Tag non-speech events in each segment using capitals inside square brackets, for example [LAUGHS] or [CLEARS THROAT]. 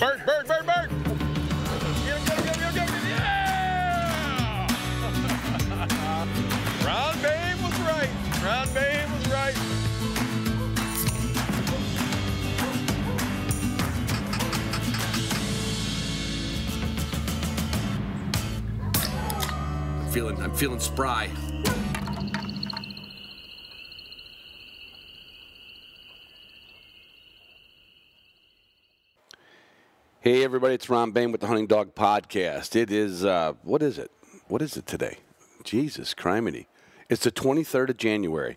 Bird, bird, bird, bird. Get him, get him, get him. Yeah! [LAUGHS] Ron Boehm was right. Ron Boehm was right. I'm feeling, I'm feeling spry. Everybody, it's Ron Boehm with the Hunting Dog Podcast. It is uh, what is it? What is it today? Jesus criminy. It's the 23rd of January.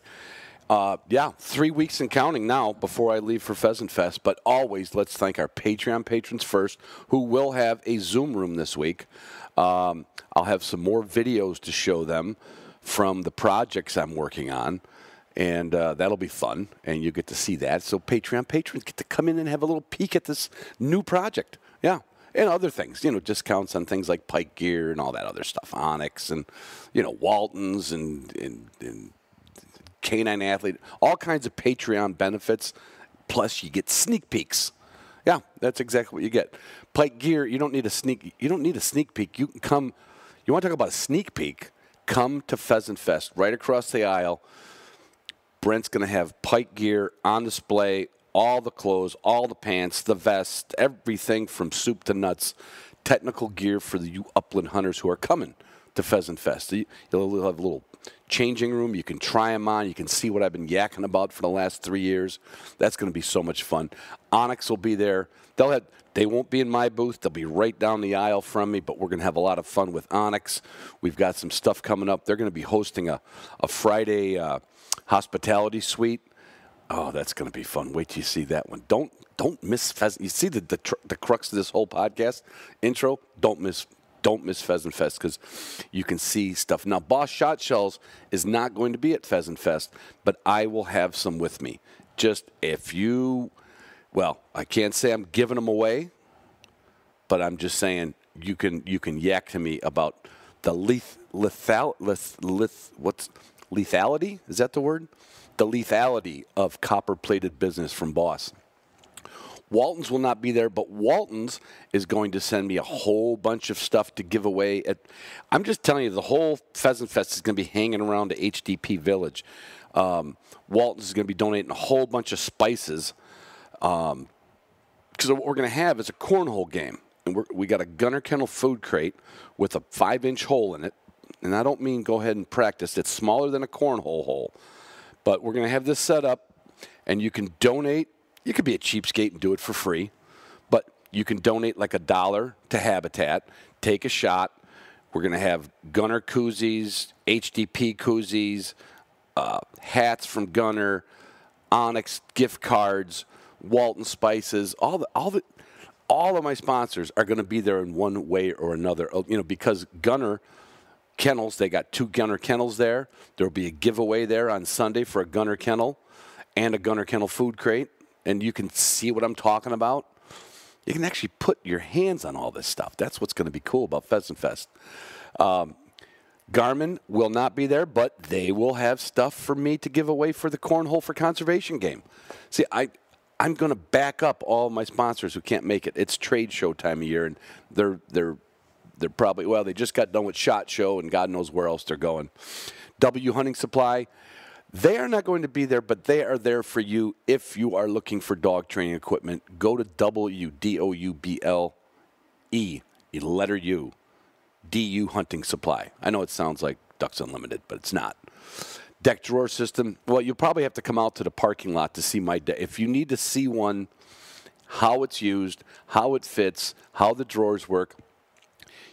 Uh, yeah, three weeks and counting now before I leave for Pheasant Fest. But always, let's thank our Patreon patrons first, who will have a Zoom room this week. Um, I'll have some more videos to show them from the projects I'm working on and uh, that'll be fun. And you get to see that. So Patreon patrons get to come in and have a little peek at this new project. Yeah, and other things, you know, discounts on things like Pike Gear and all that other stuff, Onyx and you know Waltons and and, and Canine Athlete, all kinds of Patreon benefits. Plus, you get sneak peeks. Yeah, that's exactly what you get. Pike Gear, you don't need a sneak. You don't need a sneak peek. You can come. You want to talk about a sneak peek? Come to Pheasant Fest, right across the aisle. Brent's going to have Pike gear on display, all the clothes, all the pants, the vest, everything from soup to nuts, technical gear for the you upland hunters who are coming to Pheasant Fest. You'll have a little changing room. You can try them on. You can see what I've been yakking about for the last three years. That's going to be so much fun. Onyx will be there. They'll have. They won't be in my booth. They'll be right down the aisle from me. But we're going to have a lot of fun with Onyx. We've got some stuff coming up. They're going to be hosting a a Friday. Uh, hospitality suite. Oh, that's going to be fun. Wait till you see that one. Don't don't miss pheasant. You see the the, tr- the crux of this whole podcast intro. Don't miss don't miss Pheasant Fest because you can see stuff. Now, Boss Shot Shells is not going to be at Pheasant Fest, but I will have some with me. Just if you, well, I can't say I'm giving them away, but I'm just saying you can you can yak to me about the leth lethal leth, leth what's lethality is that the word the lethality of copper plated bismuth from boss walton's will not be there but walton's is going to send me a whole bunch of stuff to give away at i'm just telling you the whole pheasant fest is going to be hanging around the hdp village um, walton's is going to be donating a whole bunch of spices because um, what we're going to have is a cornhole game and we got a gunner kennel food crate with a five inch hole in it and I don't mean go ahead and practice. It's smaller than a cornhole hole. But we're going to have this set up, and you can donate. You could be a cheapskate and do it for free, but you can donate like a dollar to Habitat, take a shot. We're going to have Gunner koozies, HDP koozies, uh, hats from Gunner, Onyx gift cards, Walton Spices, all the all the all of my sponsors are going to be there in one way or another. You know, because Gunner kennels. They got two gunner kennels there. There'll be a giveaway there on Sunday for a gunner kennel and a gunner kennel food crate. And you can see what I'm talking about. You can actually put your hands on all this stuff. That's what's going to be cool about Pheasant Fest. Um, Garmin will not be there, but they will have stuff for me to give away for the Cornhole for Conservation game. See, I, I'm going to back up all my sponsors who can't make it. It's trade show time of year, and they're they're they're probably well, they just got done with Shot Show, and God knows where else they're going. W Hunting Supply. They are not going to be there, but they are there for you if you are looking for dog training equipment. Go to W D O U B L E, letter U, D U Hunting Supply. I know it sounds like Ducks Unlimited, but it's not. Deck drawer system. Well, you'll probably have to come out to the parking lot to see my deck. If you need to see one, how it's used, how it fits, how the drawers work,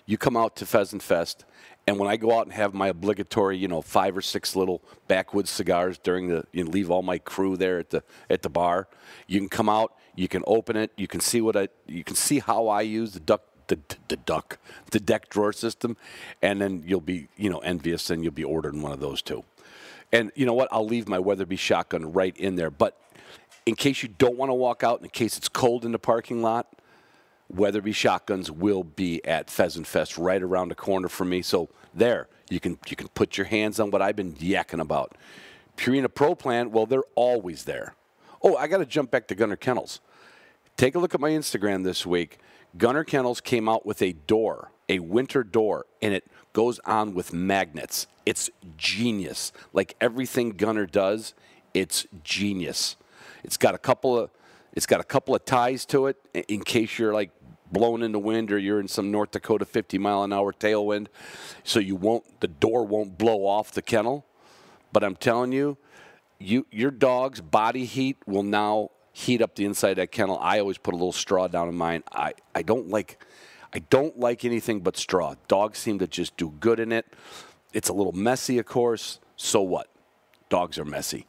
you come out to Pheasant Fest, and when I go out and have my obligatory, you know, five or six little backwoods cigars during the, you know, leave all my crew there at the at the bar. You can come out, you can open it, you can see what I, you can see how I use the duck, the, the duck, the deck drawer system, and then you'll be, you know, envious, and you'll be ordering one of those too. And you know what? I'll leave my Weatherby shotgun right in there, but in case you don't want to walk out, in case it's cold in the parking lot Weatherby Shotguns will be at Pheasant Fest right around the corner for me. So there, you can you can put your hands on what I've been yakking about. Purina Pro Plan, well, they're always there. Oh, I got to jump back to Gunner Kennels. Take a look at my Instagram this week. Gunner Kennels came out with a door, a winter door, and it goes on with magnets. It's genius. Like everything Gunner does, it's genius. It's got a couple of it's got a couple of ties to it in case you're like blowing in the wind or you're in some North Dakota 50 mile an hour tailwind, so you won't the door won't blow off the kennel. But I'm telling you, you your dog's body heat will now heat up the inside of that kennel. I always put a little straw down in mine. I, I don't like I don't like anything but straw. Dogs seem to just do good in it. It's a little messy, of course. So what? Dogs are messy.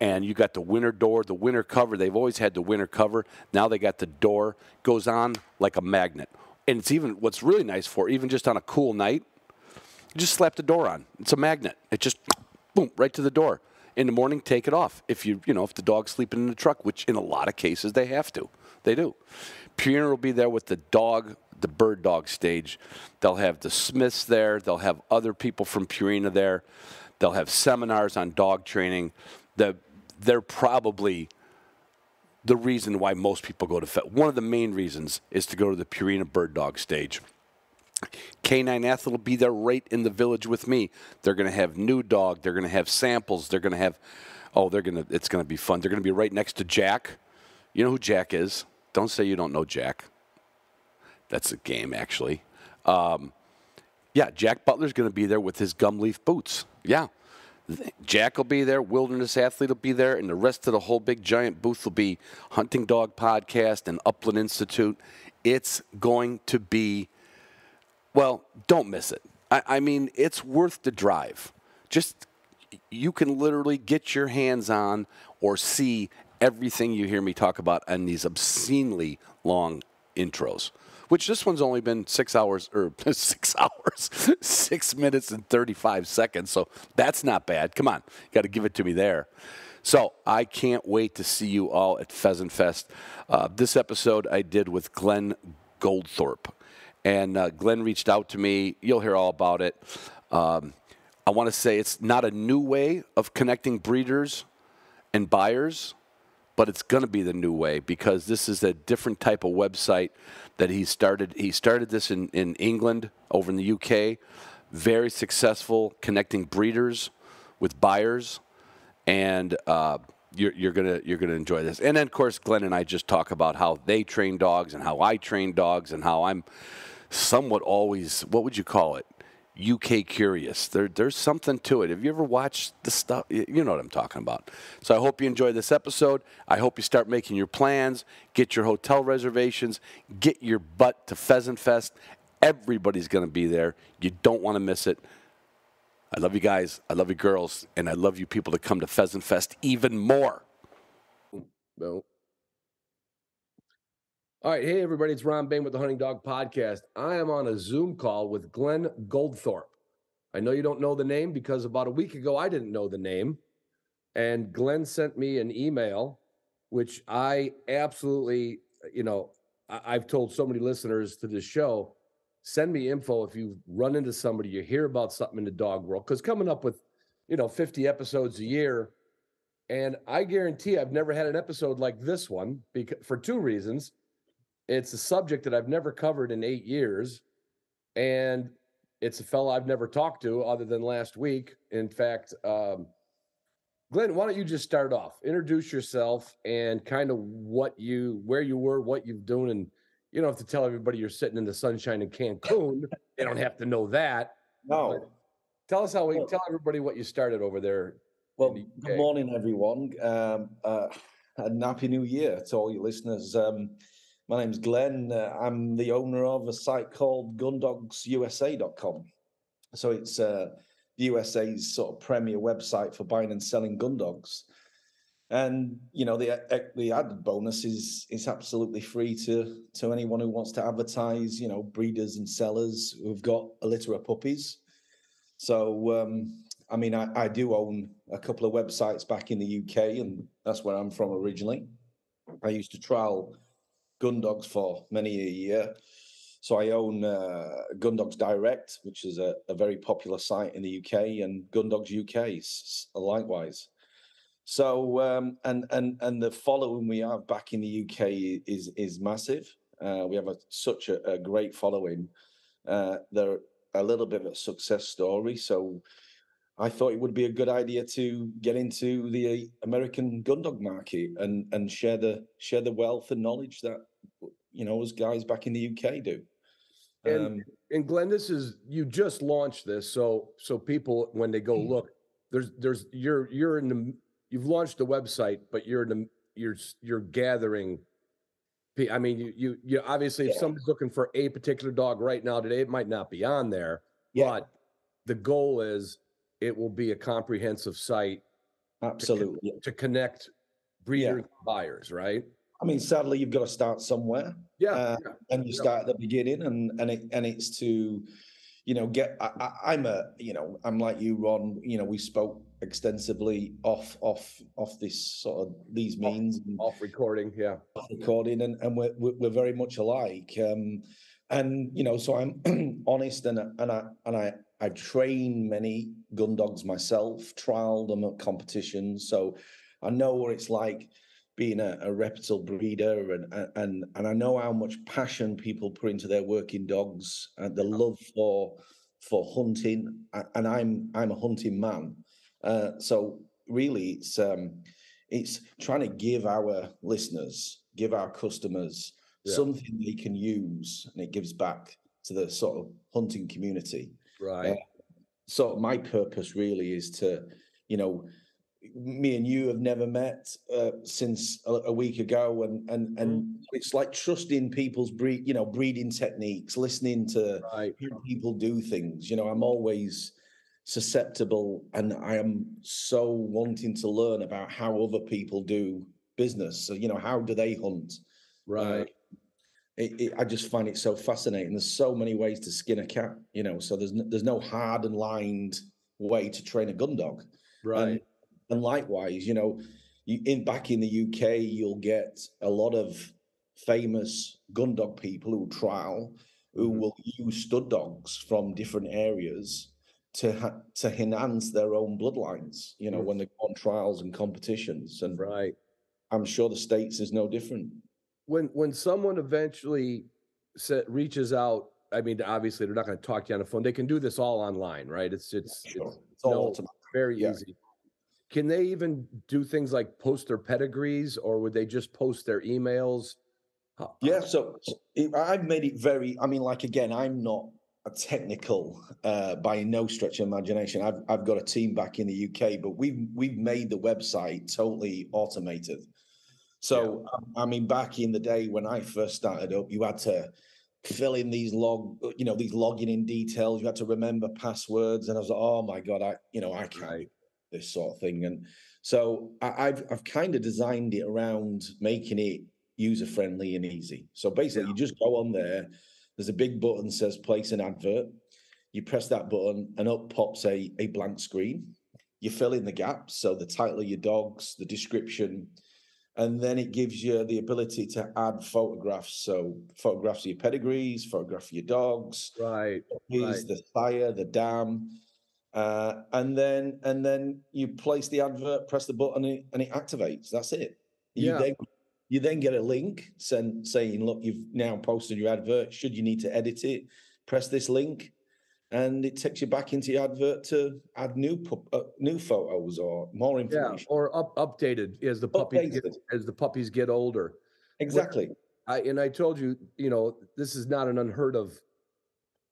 And you got the winter door, the winter cover. They've always had the winter cover. Now they got the door goes on like a magnet. And it's even what's really nice for even just on a cool night, you just slap the door on. It's a magnet. It just boom right to the door in the morning, take it off. If you, you know, if the dog's sleeping in the truck, which in a lot of cases they have to, they do. Purina will be there with the dog, the bird dog stage. They'll have the Smiths there. They'll have other people from Purina there. They'll have seminars on dog training. The, they're probably the reason why most people go to Fe- one of the main reasons is to go to the Purina bird dog stage. Canine Athlete will be there right in the village with me. They're going to have new dog. They're going to have samples. They're going to have, oh, they're going to. It's going to be fun. They're going to be right next to Jack. You know who Jack is? Don't say you don't know Jack. That's a game, actually. Um, yeah, Jack Butler's going to be there with his Gumleaf boots. Yeah. Jack will be there, Wilderness Athlete will be there, and the rest of the whole big giant booth will be Hunting Dog Podcast and Upland Institute. It's going to be well, don't miss it. I, I mean, it's worth the drive. Just you can literally get your hands on or see everything you hear me talk about in these obscenely long intros. Which this one's only been six hours or [LAUGHS] six hours, [LAUGHS] six minutes and thirty-five seconds. So that's not bad. Come on, got to give it to me there. So I can't wait to see you all at Pheasant Fest. Uh, this episode I did with Glenn Goldthorpe. And uh, Glenn reached out to me. You'll hear all about it. Um, I want to say it's not a new way of connecting breeders and buyers, but it's going to be the new way because this is a different type of website that he started. He started this in, in England, over in the UK. Very successful connecting breeders with buyers. And uh, you're, you're, gonna you're gonna enjoy this. And then of course Glenn and I just talk about how they train dogs and how I train dogs and how I'm somewhat always, what would you call it? UK curious. There, there's something to it. Have you ever watched the stuff? You know what I'm talking about. So I hope you enjoy this episode. I hope you start making your plans, get your hotel reservations, get your butt to Pheasant Fest. Everybody's going to be there. You don't want to miss it. I love you guys. I love you girls. And I love you people to come to Pheasant Fest even more. No. All right, hey everybody, it's Ron Boehm with the Hunting Dog Podcast. I am on a Zoom call with Glenn Goldthorpe. I know you don't know the name because about a week ago I didn't know the name, and Glenn sent me an email, which I absolutely, you know, I- have told so many listeners to this show, send me info if you run into somebody, you hear about something in the dog world, because coming up with, you know, 50 episodes a year, and I guarantee I've never had an episode like this one because for two reasons it's a subject that I've never covered in eight years. And it's a fellow I've never talked to other than last week. In fact, um, Glenn, why don't you just start off? Introduce yourself and kind of what you, where you were, what you've done, and you don't have to tell everybody you're sitting in the sunshine in Cancun. they don't have to know that. No. Tell us how we well, tell everybody what you started over there. Well, good morning, everyone. Um, uh, [LAUGHS] and happy new year to all your listeners. Um, my name's Glenn. Uh, I'm the owner of a site called gundogsusa.com. So it's uh, USA's sort of premier website for buying and selling gun dogs. And you know the the added bonus is it's absolutely free to to anyone who wants to advertise. You know breeders and sellers who've got a litter of puppies. So um, I mean I, I do own a couple of websites back in the UK, and that's where I'm from originally. I used to trial gun dogs for many a year. So I own uh, Gun Dogs Direct, which is a, a, very popular site in the UK, and Gun Dogs UK likewise. So um, and and and the following we have back in the UK is is massive. Uh, we have a, such a, a great following. Uh, they're a little bit of a success story. So I thought it would be a good idea to get into the American gun dog market and and share the share the wealth and knowledge that you know us guys back in the UK do. And, Um, and Glenn, this is you just launched this, so so people when they go Mm. look, there's there's you're you're in the you've launched the website, but you're in the you're you're gathering. I mean, you you you obviously if Yeah. somebody's looking for a particular dog right now today, it might not be on there, Yeah. but the goal is it will be a comprehensive site absolutely. to connect breeder buyers, right? I mean, sadly, you've got to start somewhere. Yeah, Uh, yeah, and you Yeah. start at the beginning and and it and it's to you know get I, i'm a you know i'm like you ron you know we spoke extensively off off off this sort of these means and off recording. Yeah, off recording and and we're we're we're very much alike um and you know so i'm [CLEARS THROAT] honest and and i and i i train many gun dogs myself trial them at competitions so i know what it's like being a, a reputable breeder and and and I know how much passion people put into their working dogs and the love for for hunting and I'm I'm a hunting man. Uh, so really it's um it's trying to give our listeners give our customers Yeah. something they can use and it gives back to the sort of hunting community right. so my purpose really is to you know me and you have never met uh, since a, a week ago and and and it's like trusting people's breed you know breeding techniques listening to Right. how people do things you know i'm always susceptible and i am so wanting to learn about how other people do business so you know how do they hunt Right. It, it, I just find it so fascinating. There's so many ways to skin a cat, you know. So there's no, there's no hard and lined way to train a gun dog. right. And, and likewise, you know, you, in back in the UK, you'll get a lot of famous gun dog people who trial who Mhm. will use stud dogs from different areas to ha- to enhance their own bloodlines. You know, Mm. when they go on trials and competitions, and right. I'm sure the states is no different. When when someone eventually sa reaches out i mean obviously they're not going to talk to you on the phone they can do this all online right it's it's, Sure. it's It's all no- very Yeah. easy can they even do things like post their pedigrees or would they just post their emails Yeah, so I've made it very. I mean, like again, I'm not a technical uh, by no stretch of imagination. I've I've got a team back in the UK, but we've we've made the website totally automated. So um, I mean, back in the day when I first started up, you had to fill in these log, you know, these logging in details. You had to remember passwords, and I was like, oh my god, I you know I can't this sort of thing. And so I, I've I've kind of designed it around making it user friendly and easy. So basically, you just go on there. There's a big button that says place an advert. You press that button, and up pops a a blank screen. You fill in the gaps, so the title of your dogs, the description, and then it gives you the ability to add photographs. So photographs of your pedigrees, photograph of your dogs, right is the sire, the dam, uh, and then and then you place the advert, press the button, and it, and it activates. That's it. You Yeah. then you then get a link send, saying, "Look, you've now posted your advert. Should you need to edit it, press this link." And it takes you back into the advert to add new pu- uh, new photos or more yeah information. or up updated as the puppies get, as the puppies get older Exactly. I and I told you, you know, this is not an unheard of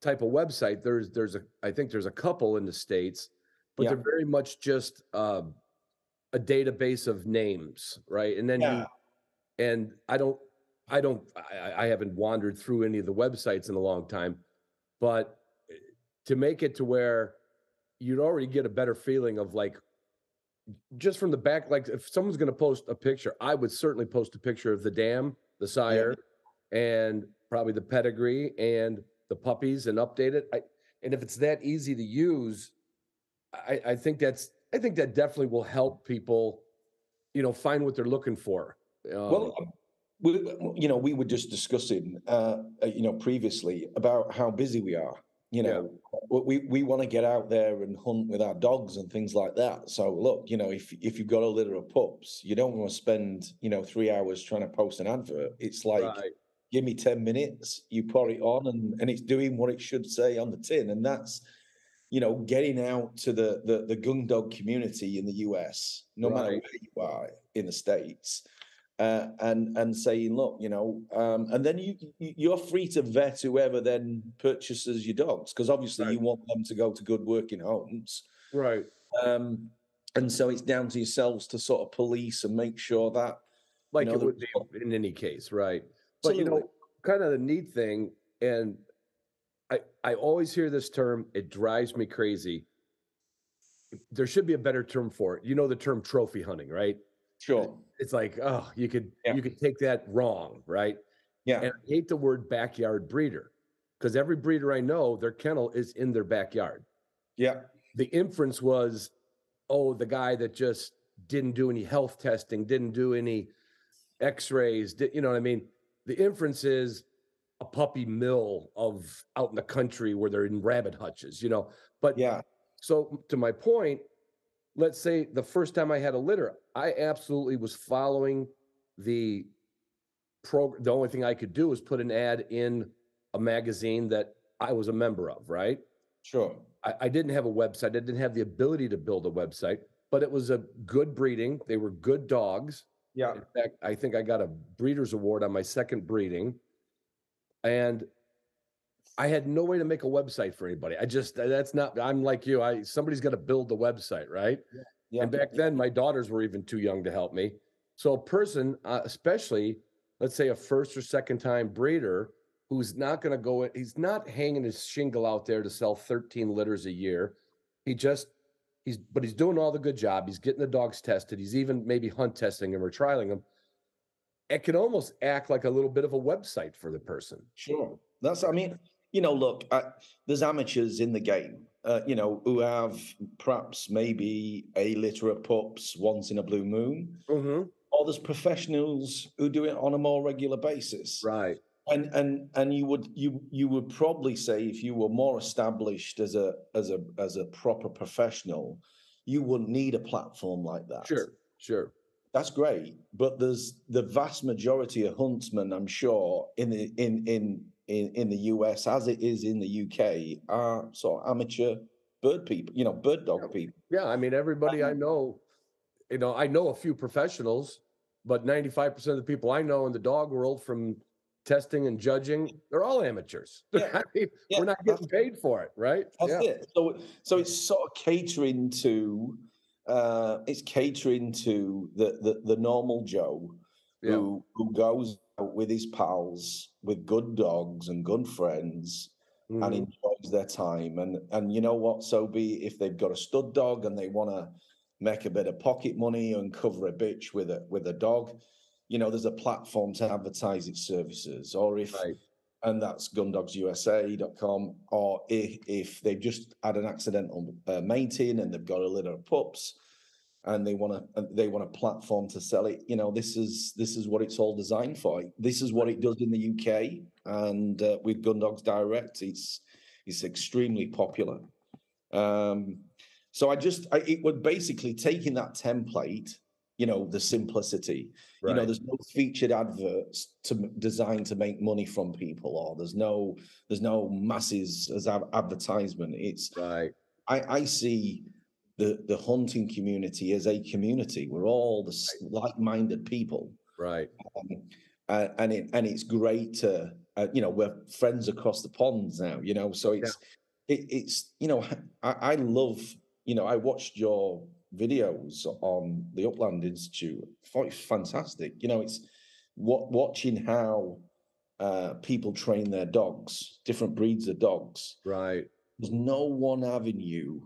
type of website. There's there's a I think there's a couple in the states, but Yeah. they're very much just uh, a database of names, right? And then Yeah. you and I don't I don't I, I haven't wandered through any of the websites in a long time, but to make it to where you'd already get a better feeling of like just from the back like if someone's going to post a picture i would certainly post a picture of the dam the sire and probably the pedigree and the puppies and update it I, and if it's that easy to use I, I think that's i think that definitely will help people you know find what they're looking for um, Well, um, we, you know, we were just discussing, uh, uh, you know, previously about how busy we are. You know, yeah. we we want to get out there and hunt with our dogs and things like that. So look, you know, if if you've got a litter of pups, you don't want to spend you know three hours trying to post an advert. It's like. Right. Give me 10 minutes, you put it on, and, and it's doing what it should say on the tin. And that's, you know, getting out to the the, the gun dog community in the US, no right. matter where you are in the States, uh, and and saying, look, you know, um, and then you you're free to vet whoever then purchases your dogs because obviously right. you want them to go to good working homes, right? Um, and so it's down to yourselves to sort of police and make sure that, like you know, it would be in any case, right? But you know, kind of the neat thing, and I I always hear this term. It drives me crazy. There should be a better term for it. You know the term trophy hunting, right? Sure. It's like, oh, you could yeah. you could take that wrong, right? Yeah. And I hate the word backyard breeder because every breeder I know, their kennel is in their backyard. Yeah. The inference was, oh, the guy that just didn't do any health testing, didn't do any x-rays, did, you know what I mean? The inference is a puppy mill of out in the country where they're in rabbit hutches, you know. But yeah. So to my point, let's say the first time I had a litter, I absolutely was following the program. The only thing I could do was put an ad in a magazine that I was a member of, right? Sure. I, I didn't have a website. I didn't have the ability to build a website, but it was a good breeding. They were good dogs. Yeah. In fact, I think I got a breeder's award on my second breeding. And I had no way to make a website for anybody. I just that's not. I'm like you. I somebody's got to build the website, right? Yeah. Yeah. And back then, my daughters were even too young to help me. So a person, uh, especially let's say a first or second time breeder, who's not going to go. He's not hanging his shingle out there to sell 13 litters a year. He just he's but he's doing all the good job. He's getting the dogs tested. He's even maybe hunt testing them or trialing them. It can almost act like a little bit of a website for the person. Sure. That's I mean you know, look, I, there's amateurs in the game, uh, you know, who have perhaps maybe a litter of pups once in a blue moon, mm-hmm. or there's professionals who do it on a more regular basis. Right. And and and you would you you would probably say if you were more established as a as a as a proper professional, you wouldn't need a platform like that. Sure, sure that's great but there's the vast majority of huntsmen i'm sure in the in in in, in the US as it is in the UK are sort of amateur bird people, you know, bird dog people. Yeah, I mean, everybody I know, you know, I know a few professionals, but 95% of the people I know in the dog world from testing and judging, they're all amateurs. [LAUGHS] Yeah. I mean, yeah. we're not getting paid for it, right? That's yeah. it. So, so it's sort of catering to, uh, it's catering to the, the, the normal Joe yeah. who, who goes with his pals, with good dogs and good friends, mm. and enjoys their time. And and you know what? So be if they've got a stud dog and they want to make a bit of pocket money and cover a bitch with a with a dog, you know, there's a platform to advertise its services. Or if right. and that's gundogsusa.com, or if, if they've just had an accidental uh, mating and they've got a litter of pups and they want to they want a platform to sell it. You know this is this is what it's all designed for. This is what it does in the uk and uh, with Gundogs direct it's it's extremely popular. Um, so i just I, it would basically taking that template you know the simplicity. Right. you know there's no featured adverts to designed to make money from people or there's no there's no masses as advertisement. It's right. I i see the the hunting community as a community. We're all the like-minded people, right? Um, and it and it's great to uh, you know we're friends across the ponds now. You know, so it's yeah. it, it's you know I, I love you know I watched your videos on the Upland Institute. It's fantastic. You know, it's what watching how uh, people train their dogs, different breeds of dogs. Right. There's no one avenue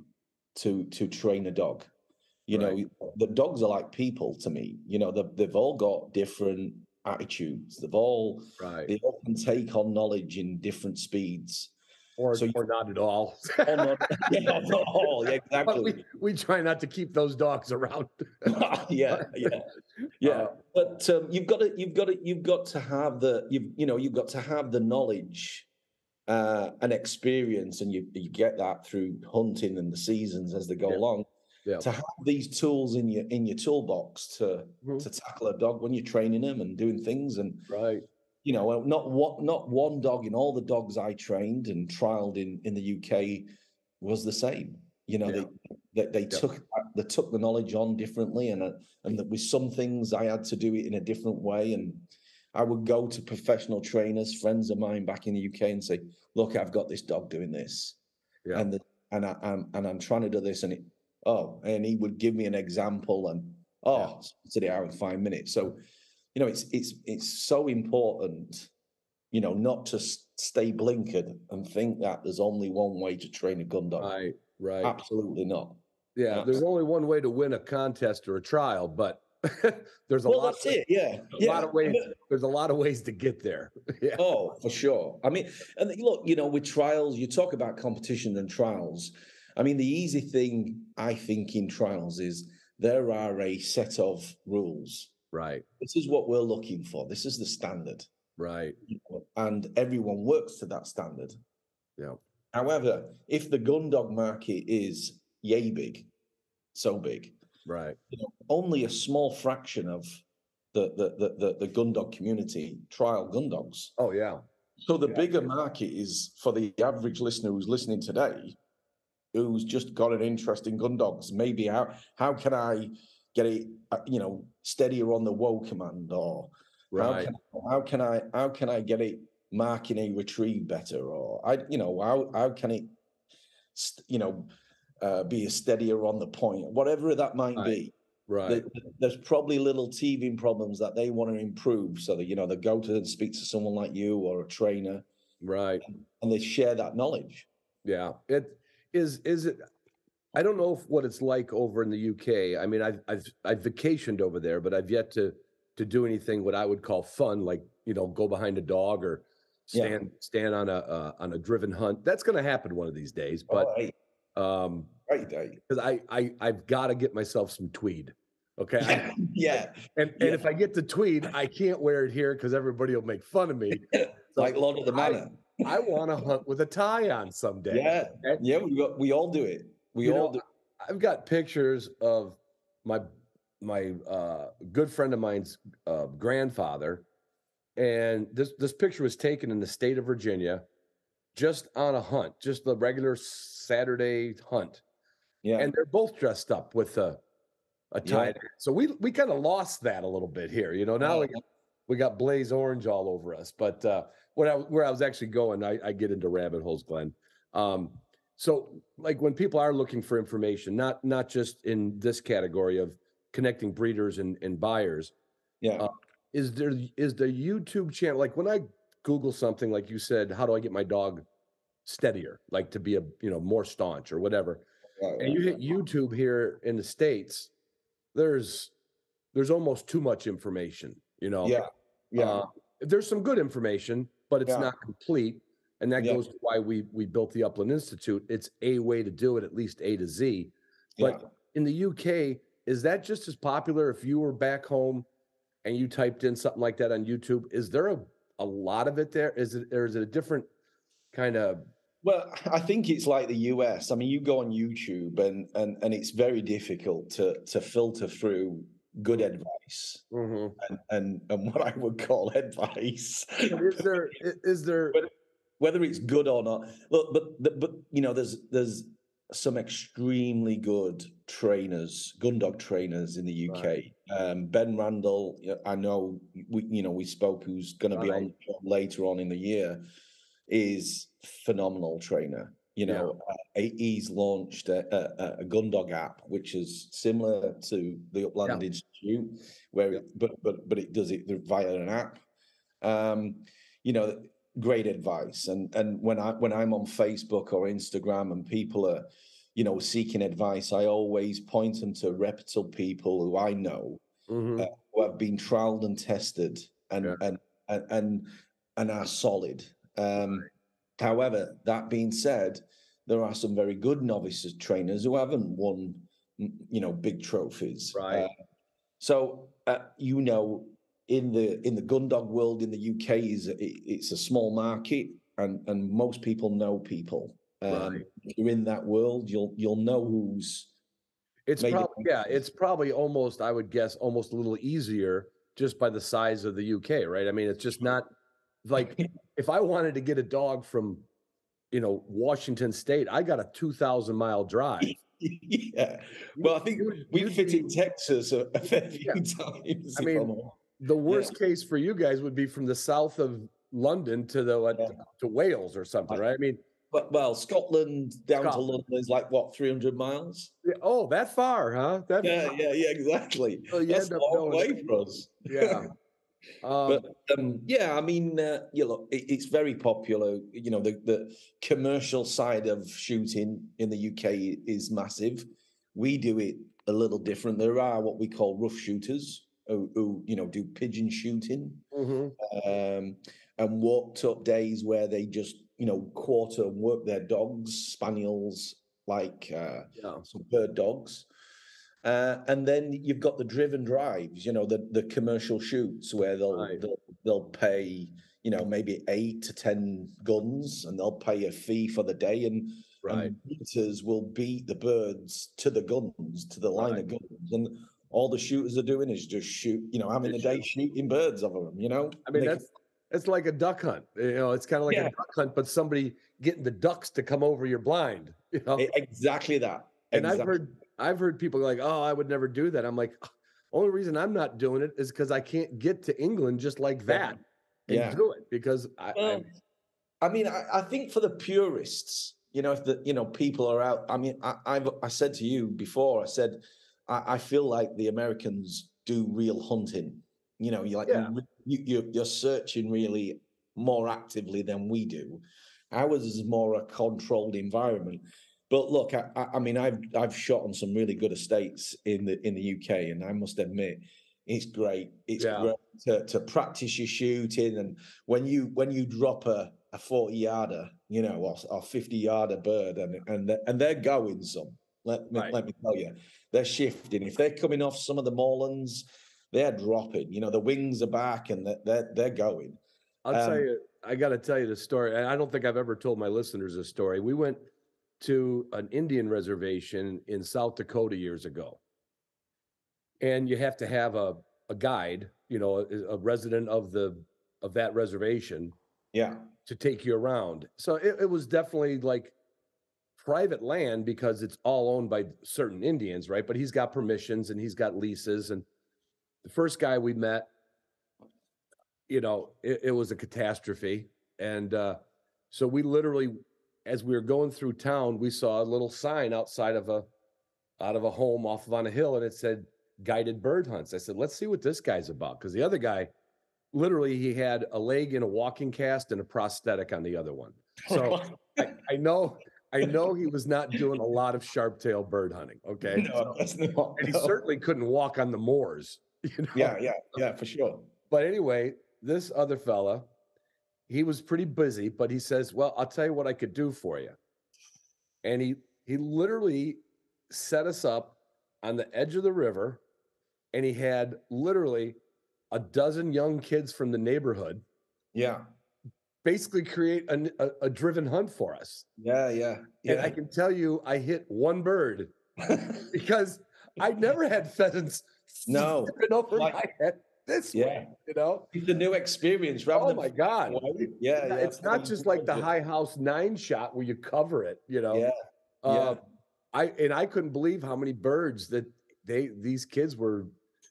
to to train a dog. You right. know, the dogs are like people to me. You know, they've, they've all got different attitudes. They've all right. they often take on knowledge in different speeds. Or, so or not at all. or not, [LAUGHS] yeah, not at all. Yeah, exactly. We, we, try not to keep those dogs around. [LAUGHS] yeah, yeah, [LAUGHS] yeah. Uh, but um, you've got to, you've got to, you've got to have the, you've, you know, you've got to have the knowledge uh, an experience, and you you get that through hunting and the seasons as they go Yeah. along. Yeah. To have these tools in your in your toolbox to Mhm. to tackle a dog when you're training them and doing things, and Right. you know, not what not one dog in all the dogs I trained and trialed in in the UK was the same. You know, Yeah. they they, they Yeah. took they took the knowledge on differently, and and that with some things I had to do it in a different way. And I would go to professional trainers, friends of mine back in the UK, and say, "Look, I've got this dog doing this, Yeah. and the, and I, I'm and I'm trying to do this, and it, oh, and he would give me an example, and oh, to the hour in five minutes. So, you know, it's it's it's so important, you know, not to stay blinkered and think that there's only one way to train a gun dog. Right. Right. Absolutely not. Yeah. There's only one way to win a contest or a trial, but [LAUGHS] there's a well, lot. that's it. Yeah, A yeah. lot of ways. There's a lot of ways to get there. [LAUGHS] yeah. Oh, for sure. I mean, and look, you know, with trials, you talk about competition and trials. I mean, the easy thing I think in trials is there are a set of rules. Right. This is what we're looking for. This is the standard, Right. and everyone works to that standard. Yeah. However, if the gun dog market is yay big, so big, Right. you know, only a small fraction of the the the, the, the gun dog community trial gun dogs. Oh yeah. So the Yeah. bigger market is for the average listener who's listening today, who's just got an interest in gun dogs. Maybe how how can I get it, uh, you know, steadier on the whoa command, or how Right. can how can I how can I get it marking a retrieve better, or I you know how how can it, you know, uh, be a steadier on the point, whatever that might Right. be. Right. There- There's probably little teething problems that they want to improve, so that you know they go to and speak to someone like you or a trainer Right. and they share that knowledge. Yeah. It is. Is it? I don't know if, what it's like over in the UK. I mean, I've I've I've vacationed over there, but I've yet to to do anything what I would call fun, like you know, go behind a dog or Yeah. stand stand on a uh, on a driven hunt. That's going to happen one of these days. But oh, hey, um, day. because I I I've got to get myself some tweed. Okay. I- yeah, and Yeah. and if I get the tweed, I can't wear it here because everybody will make fun of me. [LAUGHS] like Lord of the Manor. I want to hunt with a tie on someday. Yeah, okay? yeah, we we all do it. We You all know, do. I've got pictures of my my uh, good friend of mine's uh, grandfather, and this this picture was taken in the state of Virginia, just on a hunt, just the regular Saturday hunt, Yeah, and they're both dressed up with a a tie. Yeah. So we we kind of lost that a little bit here. You know, now we Oh. got, we got blaze orange all over us. But uh, where I where I was actually going, I, I get into rabbit holes, Glenn. Um, so like when people are looking for information, not not just in this category of connecting breeders and, and buyers, yeah, uh, is there is the YouTube channel like when I Google something like you said, how do I get my dog steadier, like to be a you know more staunch or whatever? right, and you right. hit YouTube here in the states, there's there's almost too much information. You know, yeah, yeah, Uh, there's some good information, but it's Yeah. not complete, and that Yeah. goes to why we we built the Upland Institute. It's a way to do it, at least A to Z. But yeah. in the UK, is that just as popular? If you were back home and you typed in something like that on YouTube, is there a a lot of it there? Is it or is it a different kind of Well, [LAUGHS] I think it's like the US. I mean, you go on YouTube and and and it's very difficult to to filter through good advice Mhm. and and, and what I would call [LAUGHS] advice. is there is there But- whether it's good or not. Look, but but, but you know, there's there's some extremely good trainers, gun dog trainers in the UK. Right. Um, ben Randall, I know we you know we spoke, who's going to be on Right. later on in the year, is phenomenal trainer. You Yeah. know, uh, he's launched a, a, a gun dog app, which is similar to the Upland Institute, where Yeah. it, but but but it does it via an app. Um, you know, great advice. And and when I when I'm on Facebook or Instagram and people are, you know, seeking advice, I always point them to reputable people who I know Mhm. uh, who have been trialed and tested and Yeah. and, and and and are solid. Um, however, that being said, there are some very good novice trainers who haven't won, you know, big trophies. Right. Uh, so uh, you know, in the in the gun dog world in the UK is it- it's a small market. and and most people know people. Um, Right. If you're in that world, you'll you'll know who's It's probably yeah, it's probably almost I would guess almost a little easier just by the size of the UK, right? I mean, it's just not like [LAUGHS] if I wanted to get a dog from you know Washington State, I got a two thousand mile drive. [LAUGHS] yeah. Well, I think we you'd fit in Texas a, [LAUGHS] a fair few Yeah. times. I mean, The worst case for you guys would be from the south of London to the what, Yeah. to Wales or something, right? I mean, but well, Scotland down to London is like what 300 miles. yeah, oh, that far, huh? That Yeah, yeah, yeah, exactly. So That's a long way for us. yeah. Um, but um, yeah, I mean, uh, you know, it, it's very popular. You know, the the commercial side of shooting in the UK is massive. We do it a little different. There are what we call rough shooters who, who you know do pigeon shooting mhm. um, and walked up days where they just you know quarter and work their dogs, spaniels, like uh, Yeah. some bird dogs. Uh, and then you've got the driven drives, you know, the the commercial shoots where they'll Right. they'll, they'll pay, you know, maybe eight to ten guns, and they'll pay a fee for the day, and Right. and beaters will beat the birds to the guns, to the line Right. of guns, and all the shooters are doing is just shoot, you know, having a day shooting birds over them, you know. I mean, They can- that's it's like a duck hunt. You know, it's kind of like Yeah. a duck hunt, but somebody getting the ducks to come over your blind. [LAUGHS] You know, exactly that. and I've heard I've heard people like, "Oh, I would never do that." I'm like, oh, only reason I'm not doing it is because I can't get to England just like Yeah. that and Yeah. do it because I, Well, I mean, I, I think for the purists, you know, if the you know people are out. I mean, I, I've I said to you before. I said I, I feel like the Americans do real hunting. You know, you like Yeah. you you're, you're searching really more actively than we do. Ours is more a controlled environment. But look, I, I mean, I've I've shot on some really good estates in the in the UK, and I must admit, it's great. It's Yeah. great to, to practice your shooting, and when you when you drop a, a forty yarder, you know, or, or fifty yarder bird, and and they're, and they're going some. Let me Right. let me tell you, they're shifting. If they're coming off some of the moorlands, they're dropping. You know, the wings are back, and they're they're, they're going. I'll tell Um, you, I got to tell you the story. I don't think I've ever told my listeners a story. We went to an Indian reservation in South Dakota years ago. And you have to have a, a guide, you know, a, a resident of the of that reservation Yeah, to take you around. So it, it was definitely like private land because it's all owned by certain Indians, right? But he's got permissions and he's got leases. And the first guy we met, you know, it, it was a catastrophe. And uh, so we literally, as we were going through town, we saw a little sign outside of a out of a home off of on a hill, and it said guided bird hunts. I said, let's see what this guy's about. Because the other guy, literally, he had a leg in a walking cast and a prosthetic on the other one. [LAUGHS] So I, I know, I know he was not doing a lot of sharp tail bird hunting. Okay. no, that's not. And he no. [LAUGHS] certainly couldn't walk on the moors. [LAUGHS] You know? Yeah, yeah, yeah, for sure. But anyway, this other fella, he was pretty busy, but he says, "Well, I'll tell you what I could do for you." And he he literally set us up on the edge of the river, and he had literally a dozen young kids from the neighborhood Yeah, basically create a, a, a driven hunt for us. yeah, yeah, And I can tell you, I hit one bird [LAUGHS] because I never had pheasants No, [LAUGHS] over like- my head this Yeah. way, you know. it's a new experience. Rather Oh than my god! Yeah, Yeah, yeah. it's not just like the high house nine shot where you cover it, you know. Yeah, Uh, yeah. I and I couldn't believe how many birds that they these kids were,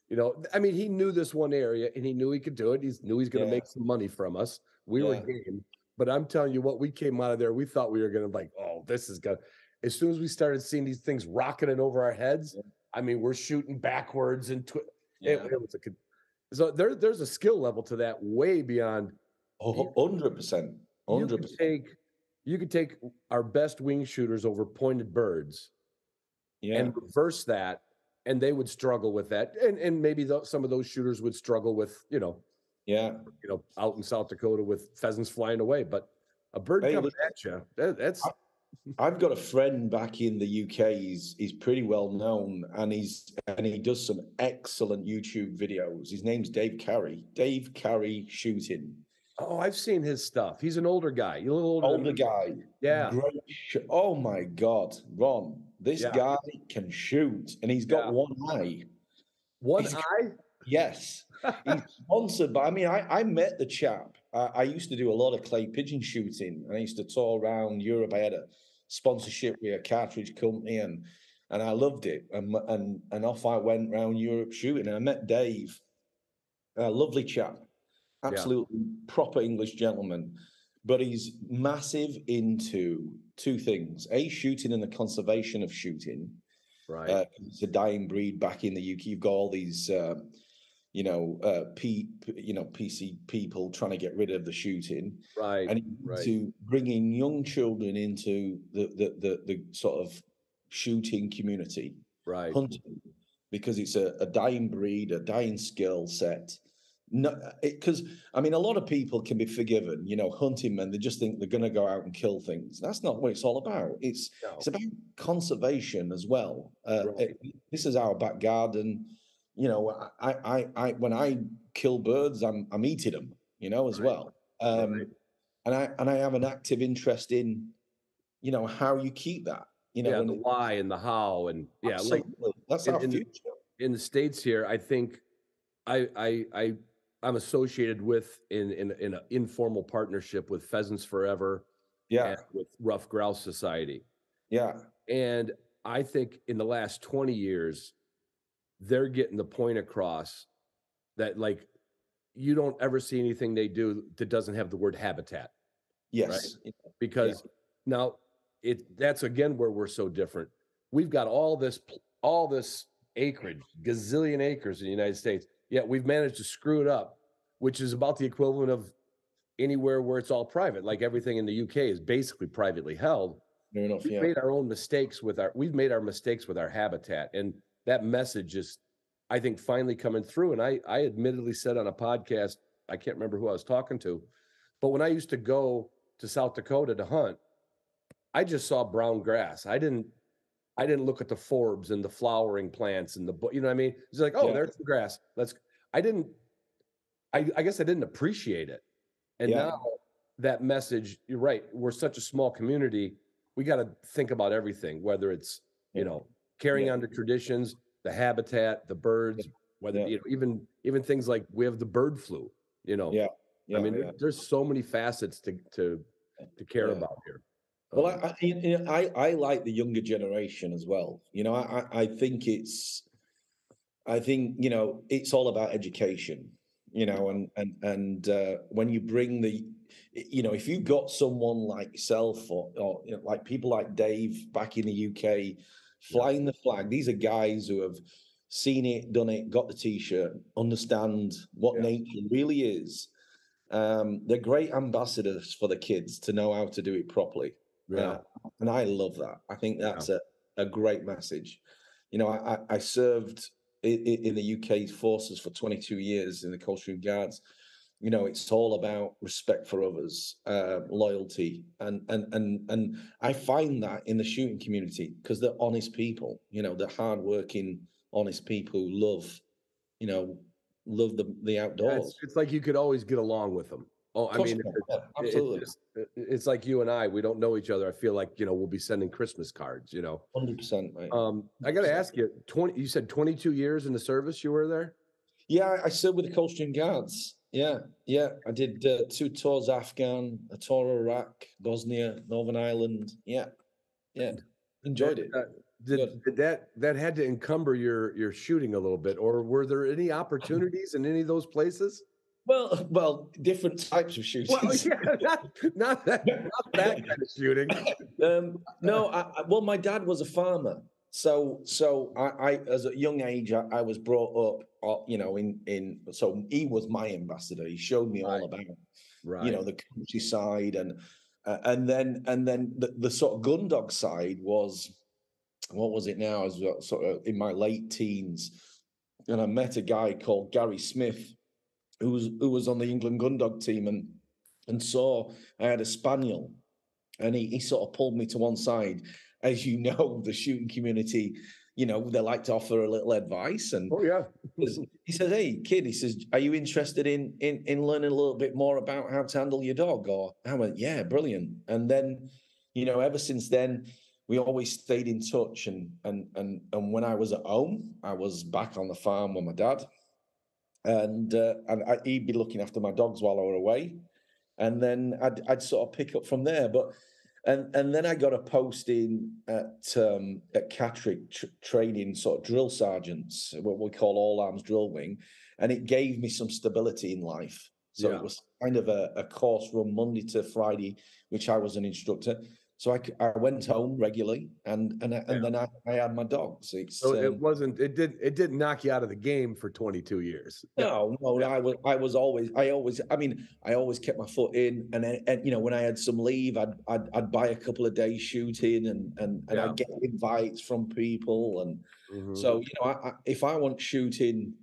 you know. I mean, he knew this one area and he knew he could do it. He knew he's going to Yeah. make some money from us. We were game, but I'm telling you what, we came out of there. We thought we were going to like, oh, this is gonna. As soon as we started seeing these things rocketing over our heads, Yeah. I mean, we're shooting backwards and twi- yeah. it, it was a. So there, there's a skill level to that way beyond oh, Hundred percent, you hundred could percent. take you could take our best wing shooters over pointed birds Yeah, and reverse that and they would struggle with that and and maybe tho- some of those shooters would struggle with you know yeah. you know out in south dakota with pheasants flying away but a bird Hey, coming at you that, that's I've got a friend back in the UK. He's he's pretty well known, and he's and he does some excellent YouTube videos. His name's Dave Carey. Dave Carey shooting. Oh, I've seen his stuff. He's an older guy. You're a little older. Older guy. Yeah. Sh- oh my God, Ron, this Yeah. guy can shoot and he's got Yeah. one eye. One He's- eye. Yes. [LAUGHS] He's sponsored by, I mean, I, I met the chap. I, I used to do a lot of clay pigeon shooting and I used to tour around Europe. I had a sponsorship with a cartridge company and and I loved it. And and and off I went around Europe shooting. And I met Dave, a lovely chap, absolutely proper English gentleman. But he's massive into two things: a shooting and the conservation of shooting. Right. Uh, it's a dying breed back in the UK. You've got all these, uh, you know, uh, P, you know, PC people trying to get rid of the shooting, right. and right. to bringing young children into the the the, the sort of shooting community, right. hunting, because it's a, a dying breed, a dying skill set. No, because I mean, a lot of people can be forgiven. You know, hunting men they just think they're going to go out and kill things. That's not what it's all about. It's No. it's about conservation as well. Uh, Right. it- this is our back garden. You know, I, I, I, when I kill birds, I'm, I'm eating them. You know, as Right. well. Um, Right. and I, and I have an active interest in, you know, how you keep that. You know, yeah, and the it- why and the how and yeah, like that's in- our in the- future. in the states here, I think I I I I'm associated with in in in an informal partnership with Pheasants Forever Yeah, with Ruffed Grouse Society. yeah, And I think in the last 20 years, they're getting the point across that like you don't ever see anything they do that doesn't have the word habitat yes, because now it that's again where we're so different. We've got all this all this acreage, gazillion acres in the United States, yet we've managed to screw it up, which is about the equivalent of anywhere where it's all private. Like everything in the UK is basically privately held. Enough. We've Yeah, made our own mistakes with our we've made our mistakes with our habitat. And that message is, I think, finally coming through. And I I admittedly said on a podcast, I can't remember who I was talking to, but when I used to go to South Dakota to hunt, I just saw brown grass. I didn't I didn't look at the forbs and the flowering plants and the you know what I mean? It's like, oh, Yeah. there's the grass. Let's I didn't I, I guess I didn't appreciate it. And Yeah. now that message, you're right. We're such a small community. We got to think about everything, whether it's, you know, carrying Yeah. on the traditions, the habitat, the birds, whether Yeah. you know, even even things like we have the bird flu, you know. Yeah. yeah. I mean, there- there's so many facets to to to care about here. Well, Um, I, I, you know, I, I like the younger generation as well. You know, I, I- I think it's, I think you know, it's all about education. You know, and and and uh, when you bring the, you know, if you got someone like yourself or, or you know, like people like Dave back in the UK, flying the flag. These are guys who have seen it, done it, got the t-shirt, understand what Yeah. nature really is. Um, they're great ambassadors for the kids to know how to do it properly. yeah. Uh, and I love that. I think Yeah. that's a, a great message. You know, I, I, served in, in the UK forces for 22 years in the Coldstream Guards. You know, it's all about respect for others, uh, loyalty, and and and and I find that in the shooting community because they're honest people. You know, they're hardworking, honest people who love, you know, love the the Yeah, outdoors. it's, it's like you could always get along with them. Oh, I mean, you it- yeah, it- it's absolutely, it- it's like you and I. We don't know each other. I feel like you know we'll be sending Christmas cards. You know. hundred percent, mate. Um, I got to 100%. ask you. Twenty. You said twenty-two years in the service. You were there. Yeah, I served with the Coldstream Guards. Yeah, yeah. I did uh, two tours Afghan, a tour Iraq, Bosnia, Northern Ireland. Yeah, yeah. Enjoyed it. Uh, did, did that that had to encumber your your shooting a little bit, or were there any opportunities in any of those places? Well, well, different types of shootings. Well, yeah, not, not that not that kind of shooting. [LAUGHS] um, no, I, well, my dad was a farmer, so so I, I as a young age, I, I was brought up, uh, you know, in in so he was my ambassador. He showed me Right. all about Right. you know the countryside and uh, and then and then the, the sort of gun dog side was what was it now? I was uh, sort of in my late teens, and I met a guy called Gary Smith, who was who was on the England gun dog team, and and saw I had a spaniel, and he he sort of pulled me to one side. As you know, [LAUGHS] the shooting community, you know, they like to offer a little advice. And Oh yeah. he says, "Hey, kid," he says, "Are you interested in in in learning a little bit more about how to handle your dog?" Or I went, "Yeah, brilliant." And then, you know, ever since then, we always stayed in touch. And and and and when I was at home, I was back on the farm with my dad, and uh, and I, he'd be looking after my dogs while I were away, and then I'd I'd sort of pick up from there. But and and then I got a posting at um, at Catterick tr- training sort of drill sergeants, what we call all arms drill wing, and it gave me some stability in life. So Yeah. it was kind of a, a course run Monday to Friday, which I was an instructor. So I, I went home regularly, and and I, and then I, I had my dogs. It's So it um, wasn't. It did. It didn't knock you out of the game for 22 years. no, no, I was, I was always, I always, I mean, I always kept my foot in, and and you know, when I had some leave, I'd, I'd, I'd buy a couple of days shooting, and and and Yeah. I'd get invites from people, and Mhm. so you know, I, I, if I want shooting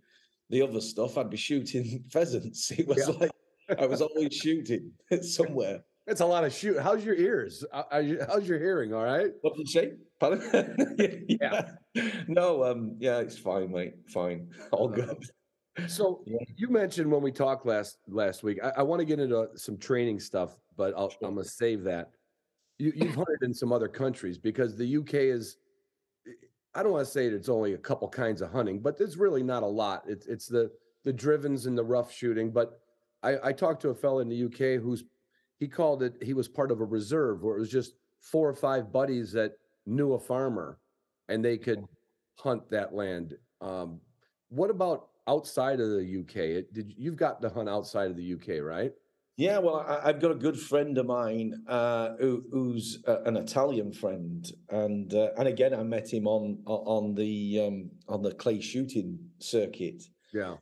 the other stuff, I'd be shooting [LAUGHS] pheasants. It was Yeah. like I was always shooting [LAUGHS] somewhere. It's a lot of shoot. How's your ears? Uh, How's your hearing? All right. What did you say? Pardon? [LAUGHS] yeah. No, um, yeah, it's fine, mate. Fine, [LAUGHS] all good. So Yeah. you mentioned when we talked last last week. I, I want to get into some training stuff, but I'll, Sure. I'm gonna save that. You, you've hunted in some other countries because the UK is. I don't want to say it's only a couple kinds of hunting, but there's really not a lot. It's it's the the drivens and the rough shooting. But I, I talked to a fellow in the UK who's he called it he was part of a reserve where it was just four or five buddies that knew a farmer and they could hunt that land. Um, what about outside of the UK? It, did you've got to hunt outside of the UK, right? Yeah, well, I, I've got a good friend of mine uh, who, who's uh, an Italian friend, and uh, and again, I met him on on the um, on the clay shooting circuit. Yeah.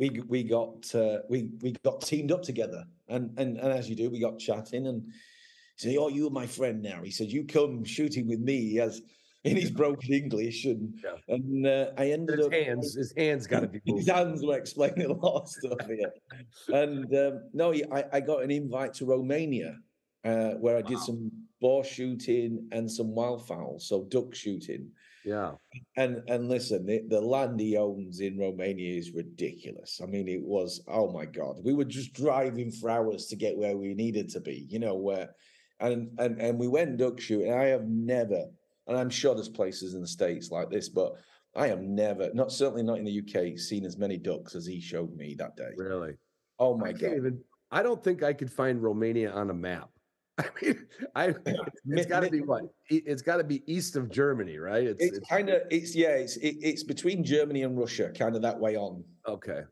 We we got uh, we we got teamed up together, and and and as you do, we got chatting, and he said, "Oh, you're my friend now." He said, "You come shooting with me," as in his broken English, and Yeah. and uh, I ended His up hands, his hands got to be [LAUGHS] his moved. hands were explaining a lot of stuff here. and um, no, I, I got an invite to Romania uh, where I did some boar shooting and some wildfowl, so duck shooting. Yeah. And and listen, the, the land he owns in Romania is ridiculous. I mean, it was oh my god, we were just driving for hours to get where we needed to be. You know where, and and and we went duck shooting. I have never, and I'm sure there's places in the states like this, but I have never, not certainly not in the UK, seen as many ducks as he showed me that day. Really. Oh my can't god! even. I don't think I could find Romania on a map. [LAUGHS] I mean, I it's got to be what? It's got to be east of Germany, right? It's, It's it's kind of it's yeah, it's it, it's between Germany and Russia, kind of that way on. okay.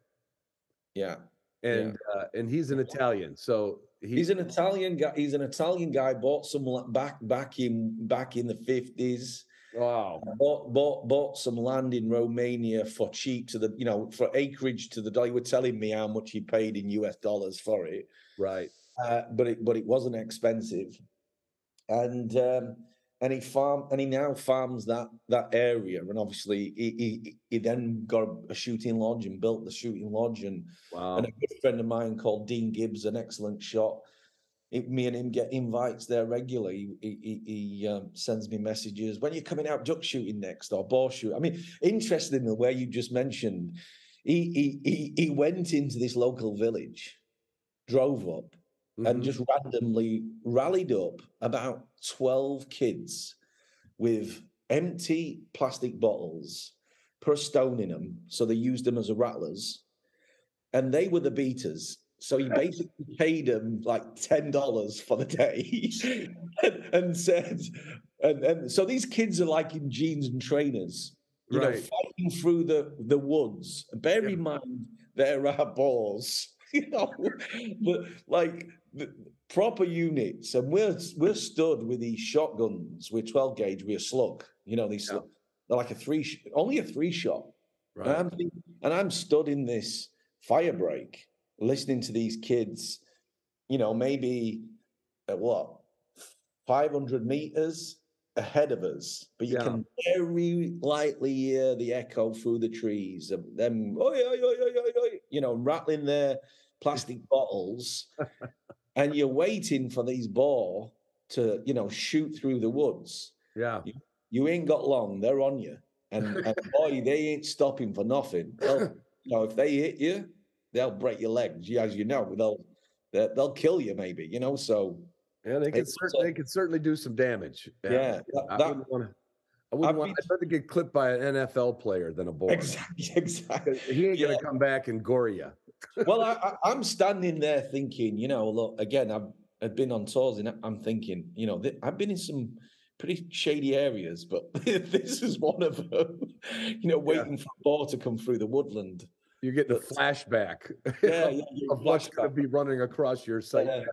Yeah. And uh, and he's an Italian, so he, He's an Italian guy. He's an Italian guy. Bought some back back in back in the fifties. wow. Bought bought bought some land in Romania for cheap to the you know for acreage to the dollar. He were telling me how much he paid in US dollars for it, Right. Uh, but it but it wasn't expensive. And um, and he farm and he now farms that that area. And obviously he he, he then got a, shooting lodge and built the shooting lodge and Wow. and a good friend of mine called Dean Gibbs, an excellent shot. It, me and him get invites there regularly. He, he, he um, sends me messages when you're coming out duck shooting next or boar shoot. I mean, interesting the way you just mentioned. He, he he he went into this local village, drove up, and Mhm. just randomly rallied up about 12 kids with empty plastic bottles, put a stone in them, so they used them as a rattlers, and they were the beaters. So he basically [LAUGHS] paid them like ten dollars for the day, and, [LAUGHS] [LAUGHS] and said, and, and so these kids are like in jeans and trainers, you know, Right. fighting through the the woods. Bear Yeah. in mind there are boars, you know, but like proper units, and we're we're stood with these shotguns with twelve gauge with a slug, you know, these Yeah. slug- they're like a three, only a three shot. And Right. I'm and I'm stood in this fire break, listening to these kids, you know, maybe at what 500 meters ahead of us, but you Yeah. can very lightly hear the echo through the trees of them, oi, oi, oi, oi, oi, oi, you know, rattling their plastic bottles, [LAUGHS] and you're waiting for these boar to, you know, shoot through the woods Yeah. you ain't got long they're on you and, [LAUGHS] and boy, they ain't stopping for nothing. They'll, [LAUGHS] you know, if they hit you, they'll break your legs. You- As you know, they'll they'll they'll kill you, maybe. You know, so Yeah, they can, cer- uh, they could certainly do some damage. yeah, that, I wouldn't want to. I wouldn't I'd want. be- I'd rather get clipped by an NFL player than a boar. exactly, [LAUGHS] exactly. He ain't gonna come back and gore you. Well, I, I'm standing there thinking, you know, look, again, I've, I've been on tours and I'm thinking, you know, th- I've been in some pretty shady areas, but [LAUGHS] this is one of them, you know, waiting for a ball to come through the woodland. You get the flashback Yeah, yeah, [LAUGHS] yeah, what's going to be running across your sight. Yeah,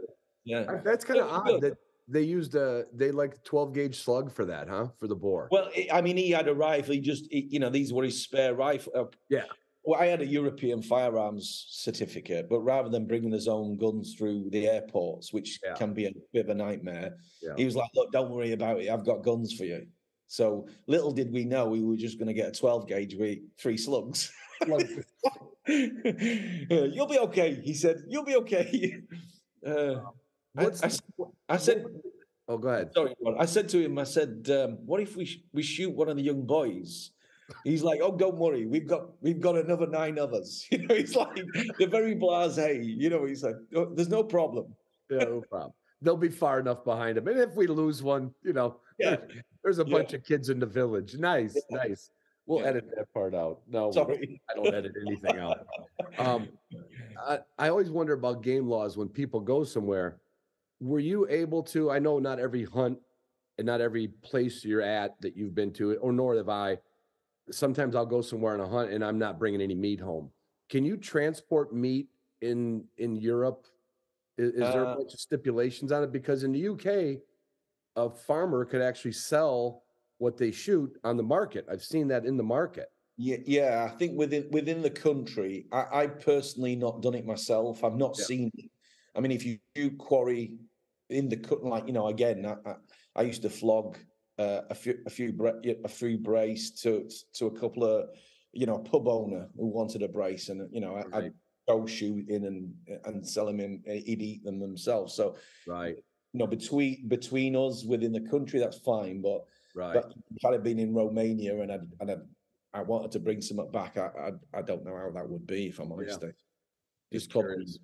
yeah. That's kind of odd that they used a they like 12 gauge slug for that, huh? For the boar. Well, I- I mean, he had a rifle. He just, he- you know, these were his spare rifle. Uh, Yeah. Well, I had a European firearms certificate, but rather than bringing his own guns through the airports, which Yeah. can be a bit of a nightmare, Yeah. he was like, "Look, don't worry about it. I've got guns for you." So little did we know we were just going to get a 12 gauge with three slugs. [LAUGHS] You'll be okay, he said. You'll be okay. [LAUGHS] Uh, I, What's I I said, oh, go ahead. Sorry, I said to him, I said, um, "What if we sh- we shoot one of the young boys?" He's like, "Oh, don't worry, we've got we've got another nine others." [LAUGHS] You know, he's like they're very blasé. You know, he's like, "Oh, "There's no problem." Yeah, no problem. They'll be far enough behind him, and if we lose one, you know, Yeah. there's a Yeah. bunch of kids in the village. Nice, Yeah. nice. We'll Yeah. edit that part out. No, Sorry. I don't edit anything out. Um, I, I always wonder about game laws when people go somewhere. Were you able to? I know not every hunt and not every place you're at that you've been to, or nor have I. Sometimes I'll go somewhere on a hunt and I'm not bringing any meat home. Can you transport meat in in Europe? Is, is there a Uh, bunch of stipulations on it? Because in the UK, a farmer could actually sell what they shoot on the market. I've seen that in the market. Yeah, yeah. I think within within the country, I, I personally not done it myself. I've not Yeah. seen it. I mean, if you do quarry in the cut, like you know, again, I, I, I used to flog uh, a few a few bra- a few brace to to a couple of you know pub owner who wanted a brace, and you know, I, Right. I'd go shooting and and sell them in. He'd eat them himself. So Right, you know, between between us within the country, that's fine, but. right. But if I'd been in Romania and I'd, and I'd, I wanted to bring some up back, I, I I don't know how that would be if I'm honest. It's Just curious.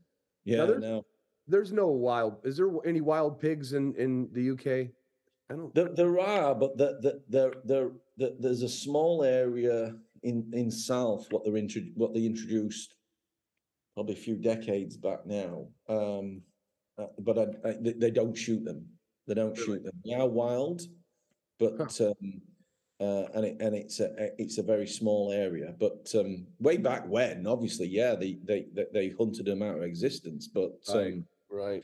yeah. there's- No, There's no wild. Is there any wild pigs in in the UK? I don't. there, there are, but the, the, there there there there's a small area in in South what they're intro, what they introduced probably a few decades back now. Um, uh, but I, I, they, they don't shoot them. They don't Really? shoot them. They are wild, but um, uh, and it, and it's a a- it's a very small area. But um, way back when, obviously, yeah, they they they, they hunted them out of existence. But Right. um, Right.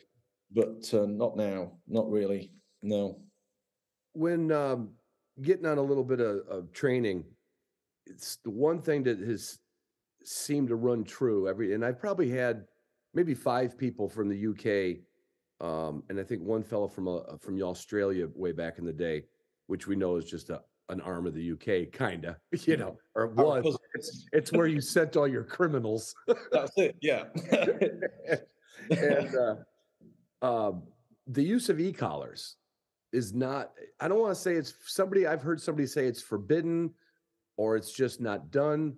but uh, not now, not really. No. When um, getting on a little bit of, of training, it's the one thing that has seemed to run true every. And I've probably had maybe five people from the UK, um, and I think one fellow from uh, from Australia way back in the day, which we know is just a, an arm of the UK, kind of, [LAUGHS] you know, or was. It's, it's where you sent all your criminals. [LAUGHS] That's it. Yeah. and uh, um, the use of e-collars is not i don't want to say it's somebody i've heard somebody say it's forbidden or it's just not done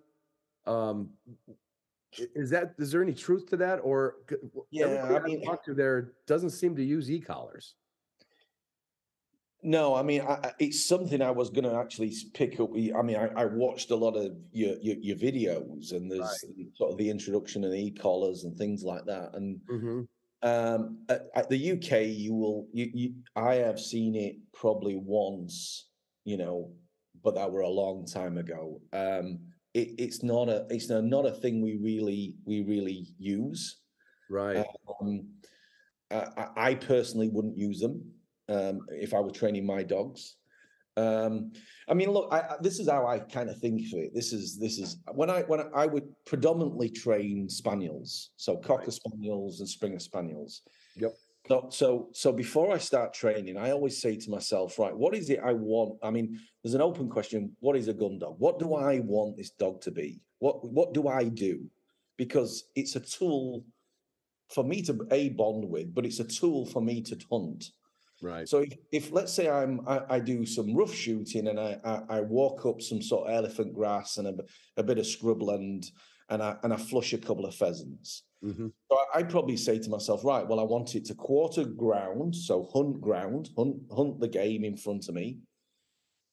um is that is there any truth to that or Yeah, I mean- talked to there doesn't seem to use e-collars No, I mean, I, it's something I was going to actually pick up. I mean, I, I watched a lot of your, your your videos, and there's sort of the introduction of e-collars and things like that. And um, at, at the UK, you will, you, you, I have seen it probably once, you know, but that were a long time ago. Um, it, it's not a, it's not a thing we really, we really use. right Um, I, I- I personally wouldn't use them um, if I were training my dogs. Um, I mean, look, I, I- this is how I kind of think of it. This is this is when I when I would predominantly train spaniels, so cocker spaniels and springer spaniels. Yep. So, so so before I start training, I always say to myself, right, what is it I want? I mean, there's an open question. What is a gun dog? What do I want this dog to be? What what do I do? Because it's a tool for me to a bond with, but it's a tool for me to hunt. Right. So if, if let's say I'm I, I do some rough shooting and I, I I walk up some sort of elephant grass and a, a bit of scrubland and I and I flush a couple of pheasants. Mhm. So I- I'd probably say to myself, right, well, I want it to quarter ground, so hunt ground, hunt hunt the game in front of me,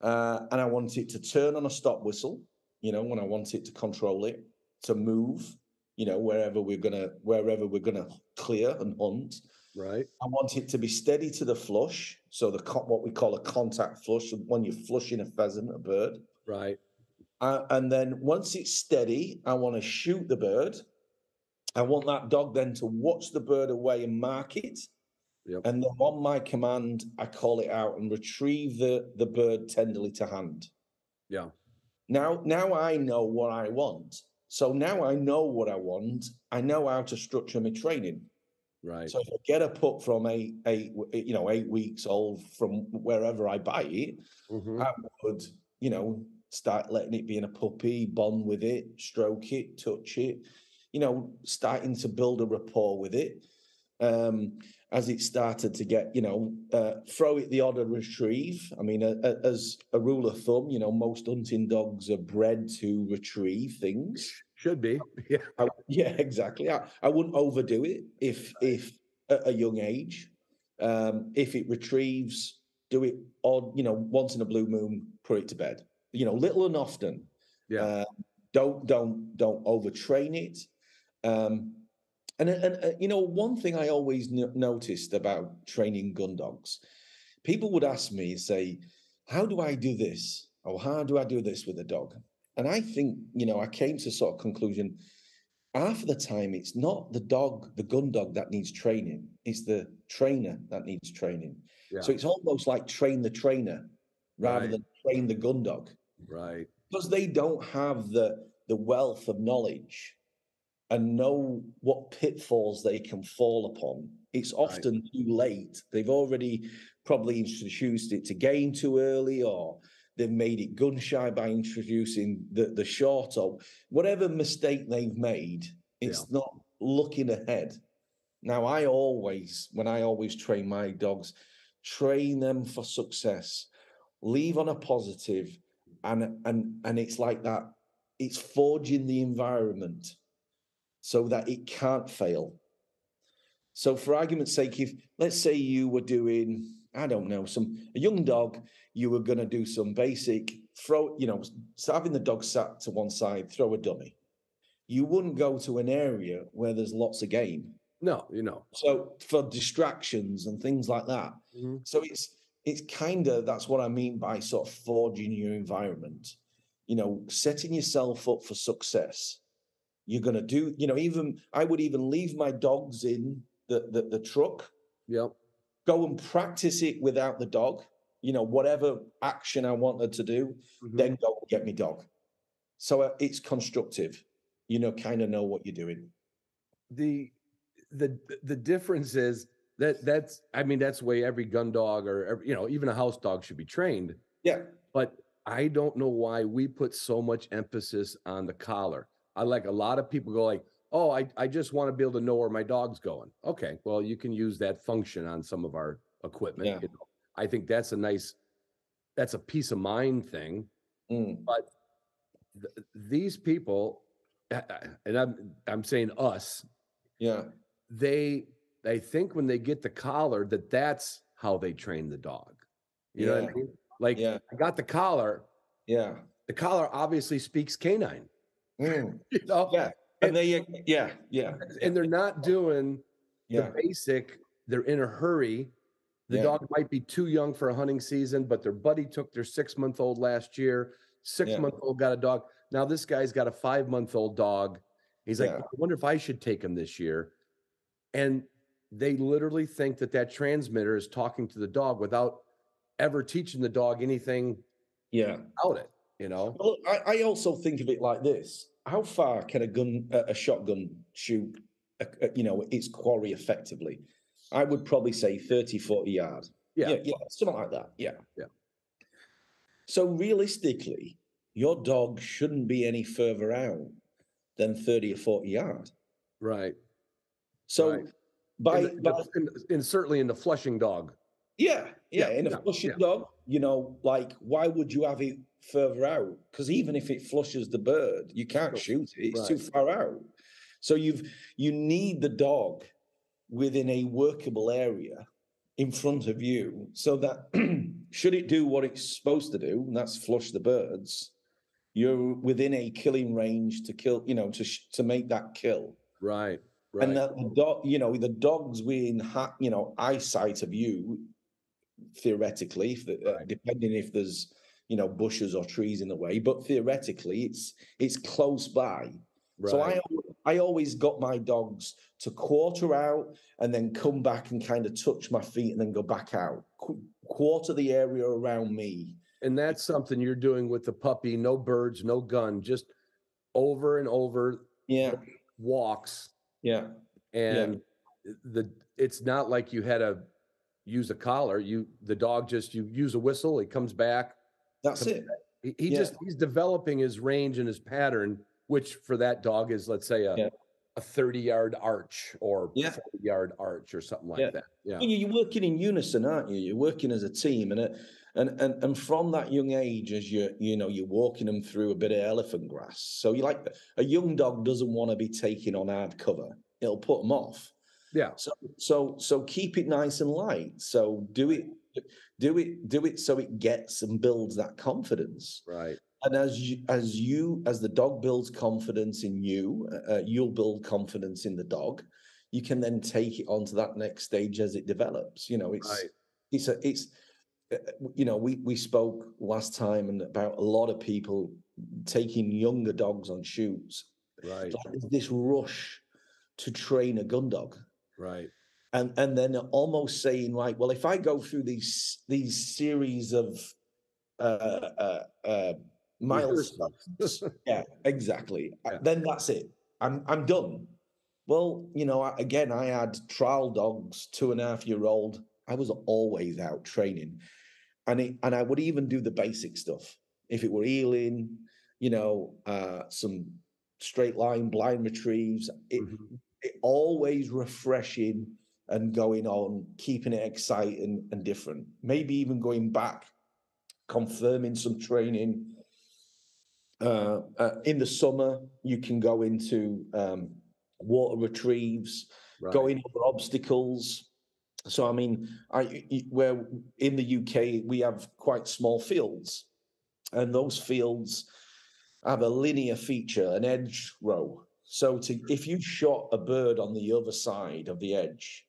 uh, and I want it to turn on a stop whistle. You know, when I want it to control it, to move. You know, wherever we're gonna wherever we're gonna clear and hunt. Right. I want it to be steady to the flush. So the co- what we call a contact flush when you're flushing a pheasant, a bird. Right. Uh, and then once it's steady, I want to shoot the bird. I want that dog then to watch the bird away and mark it. Yep. And then on my command, I call it out and retrieve the, the bird tenderly to hand. Yeah. Now, now I know what I want. So now I know what I want. I know how to structure my training. Right. So if I get a pup from eight, eight, you know, eight weeks old from wherever I buy it, Mhm. I would, you know, start letting it be in a puppy, bond with it, stroke it, touch it, you know, starting to build a rapport with it. Um, as it started to get, you know, uh, throw it the odd retrieve. I mean, a, a- as a rule of thumb, you know, most hunting dogs are bred to retrieve things. Should be. [LAUGHS] Yeah. I, yeah, exactly. I, I wouldn't overdo it if if at a young age. Um, if it retrieves, do it odd, you know, once in a blue moon, put it to bed. You know, little and often. Yeah. Uh, don't don't don't overtrain it. Um, and and uh, you know, one thing I always no- noticed about training gun dogs, people would ask me, say, "How do I do this?" or "How do I do this with a dog?" And I think, you know, I came to sort of conclusion half of the time it's not the dog, the gun dog that needs training, it's the trainer that needs training. Yeah. So it's almost like train the trainer rather Right. than train the gun dog. Right. Because they don't have the the wealth of knowledge and know what pitfalls they can fall upon. It's often too late. They've already probably introduced it to game too early or they've made it gun shy by introducing the, the short or whatever mistake they've made, it's not looking ahead. Now, I always, when I always train my dogs, train them for success, leave on a positive, and and and it's like that. It's forging the environment so that it can't fail. So, for argument's sake, if let's say you were doing, I don't know, some a young dog, you were going to do some basic throw, you know, having the dog sat to one side, throw a dummy. You wouldn't go to an area where there's lots of game. No, you know. So for distractions and things like that. Mhm. So it's it's kind of that's what I mean by sort of forging your environment. You know, setting yourself up for success. You're gonna do, you know, even I would even leave my dogs in the the, the truck, Yep. Go and practice it without the dog. You know, whatever action I wanted to do, Mhm. then go and get me dog. So uh, it's constructive. You know, kind of know what you're doing. the the the difference is that that's I mean that's the way every gun dog or every, you know even a house dog should be trained. Yeah. But I don't know why we put so much emphasis on the collar. I like a lot of people go like, "Oh, I I just want to be able to know where my dog's going." Okay, well you can use that function on some of our equipment. Yeah. you know. I think that's a nice that's a peace of mind thing. Mm, But th- these people, uh, uh, and I'm I'm saying us, yeah. they they think when they get the collar that that's how they train the dog. You know what Yeah. I mean? Like Yeah. I got the collar. Yeah. The collar obviously speaks canine. Mm, [LAUGHS] You know, yeah. And they, uh, yeah, yeah, and they're not doing yeah, the basic. They're in a hurry. The Yeah. dog might be too young for a hunting season, but their buddy took their six month old last year. Six month old got a dog. Now this guy's got a five month old dog. He's like, Yeah. I wonder if I should take him this year. And they literally think that that transmitter is talking to the dog without ever teaching the dog anything yeah. about it. You know, Well, I, I also think of it like this: How far can a gun, a, shotgun, shoot? A, a- you know, its quarry effectively. I would probably say 30, 40 yards. yeah, yeah, yeah, something like that. Yeah, Yeah. So realistically, your dog shouldn't be any further out than thirty or forty yards. right. So Right. by, and, by the- and certainly in the flushing dog. Yeah, yeah. Yeah, in a yeah, flushing yeah. dog, you know, like why would you have it further out? Because even if it flushes the bird, you can't shoot it. It's too far out. So you've you need the dog within a workable area in front of you, so that [CLEARS THROAT] should it do what it's supposed to do, and that's flush the birds, you're within a killing range to kill. You know, to sh- to make that kill. Right. Right. And that the dog, you know, the dogs within ha- you know eyesight of you, theoretically, if the, uh, depending if there's you know bushes or trees in the way, but theoretically, it's it's close by. So I I always got my dogs to quarter out and then come back and kind of touch my feet and then go back out, Qu- quarter the area around me. and that's something you're doing with the puppy. No birds, no gun, just over and over Yeah, walks. yeah, And the it's not like you had to use a collar. You the dog just you use a whistle. it comes back. That's it. He, he Yeah. just he's developing his range and his pattern, which for that dog is let's say a Yeah. a 30 yard arch or Yeah. 40 yard arch or something like Yeah. that. Yeah. You're working in unison, aren't you? You're working as a team, and uh, and and and from that young age, as you you know, you're walking them through a bit of elephant grass. So you like a young dog doesn't want to be taking on hard cover; it'll put them off. Yeah. So so so keep it nice and light. So do it, do it, do it so it gets and builds that confidence. Right. And as you as you as the dog builds confidence in you, uh, you'll build confidence in the dog. You can then take it on to that next stage as it develops. You know, it's Right. it's a it's uh, you know we we spoke last time and about a lot of people taking younger dogs on shoots. Right. Like this rush to train a gun dog Right. And and then almost saying like well if i go through these these series of uh uh, uh milestones [LAUGHS] yeah exactly. Yeah. then that's it. I'm i'm done. Well you know again i had trial dogs two and a half year old. I was always out training. And it, and i would even do the basic stuff. If it were heeling you know uh some straight line blind retrieves it, Mhm. it always refreshing and going on, keeping it exciting and different. Maybe even going back, confirming some training. Uh, uh, in the summer, you can go into um, water retrieves, Right. going over obstacles. So, I mean, I where in the UK we have quite small fields, and those fields have a linear feature, an edge row. So, to if you shot a bird on the other side of the edge,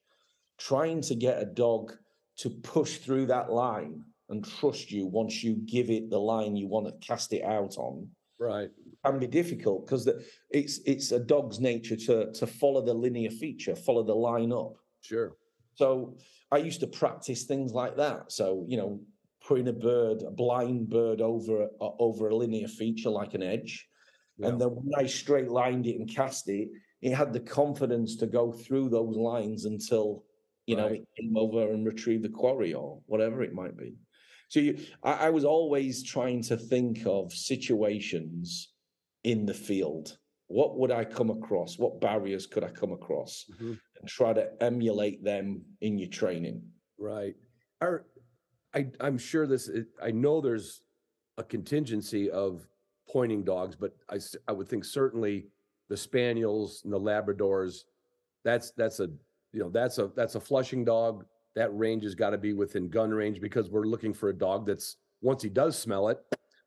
trying to get a dog to push through that line and trust you once you give it the line you want to cast it out on Right. can be difficult because it's it's a dog's nature to to follow the linear feature, follow the line up. Sure. So I used to practice things like that. So you know, putting a bird, a blind bird, over a, over a linear feature like an edge, Yeah. and then when I straight lined it and cast it, it had the confidence to go through those lines until you know Right. it came over and retrieved the quarry or whatever it might be. So you, I, I was always trying to think of situations in the field. What would I come across? What barriers could I come across? Mhm. And try to emulate them in your training. Right. Are I I'm sure this I know there's a contingency of pointing dogs, but I, I would think certainly the spaniels and the labradors that's that's a you know that's a that's a flushing dog. That range has got to be within gun range because we're looking for a dog that's once he does smell it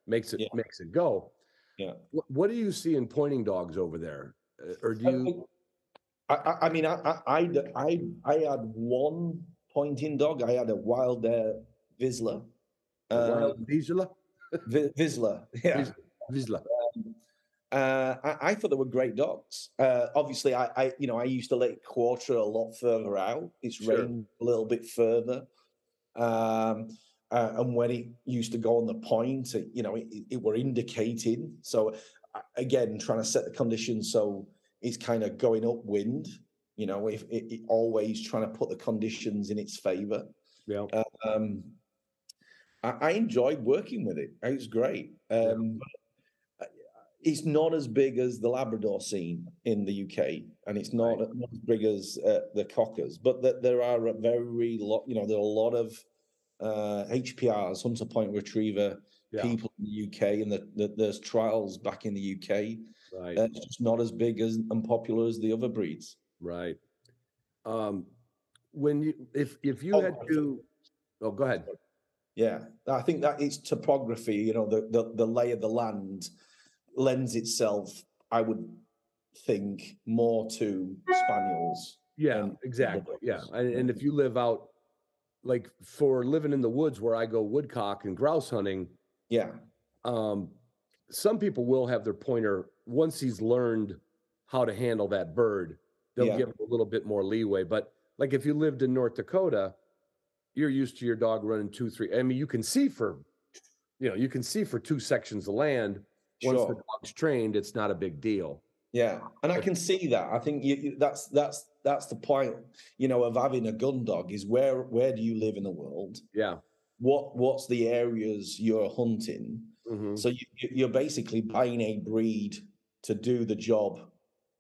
makes it Yeah. makes it go. Yeah. What, what do you see in pointing dogs over there? Uh, Or do you? I I mean I, I, I mean, I, I, I, I, had one pointing dog. I had a wild uh, Vizsla. Uh, wild [LAUGHS] Vizsla? Vizsla, yeah. Vizsla. Uh, I, I thought they were great dogs. Uh, obviously, I, I, you know, I used to let it quarter a lot further out. It's Sure. rained a little bit further. Um, uh, and when it used to go on the point, it, you know, it, it- it were indicating. So uh, again, trying to set the conditions so it's kind of going upwind. You know, if it, it always trying to put the conditions in its favor. Yeah. Um, I, I enjoyed working with it. It was great. Um, uh, It's not as big as the Labrador scene in the UK, and it's not, not as big as uh, the Cockers. But that there are a very lot, you know, there are a lot of uh, HPRs, Hunter Point Retriever Yeah. people in the UK, and that that there's trials back in the UK. Right. Uh, it's just not as big as and popular as the other breeds. Right. Um, when you, if, if you Oh, had to, oh, go ahead. Yeah, I think that it's topography. You know, the the, the lay of the land lends itself, I would think, more to spaniels. Yeah, exactly. Yeah. And, and if you live out, like for living in the woods where I go woodcock and grouse hunting, Yeah, um, some people will have their pointer once he's learned how to handle that bird, they'll Yeah. give him a little bit more leeway. But like if you lived in North Dakota, you're used to your dog running two, three. I mean, you can see for, you know, you can see for two sections of land. Once the dog's trained, it's not a big deal. Yeah, and I can see that. I think you, that's that's that's the point. You know, of having a gun dog is where where do you live in the world? Yeah. What what's the areas you're hunting? Mhm. So you, you- you're basically buying a breed to do the job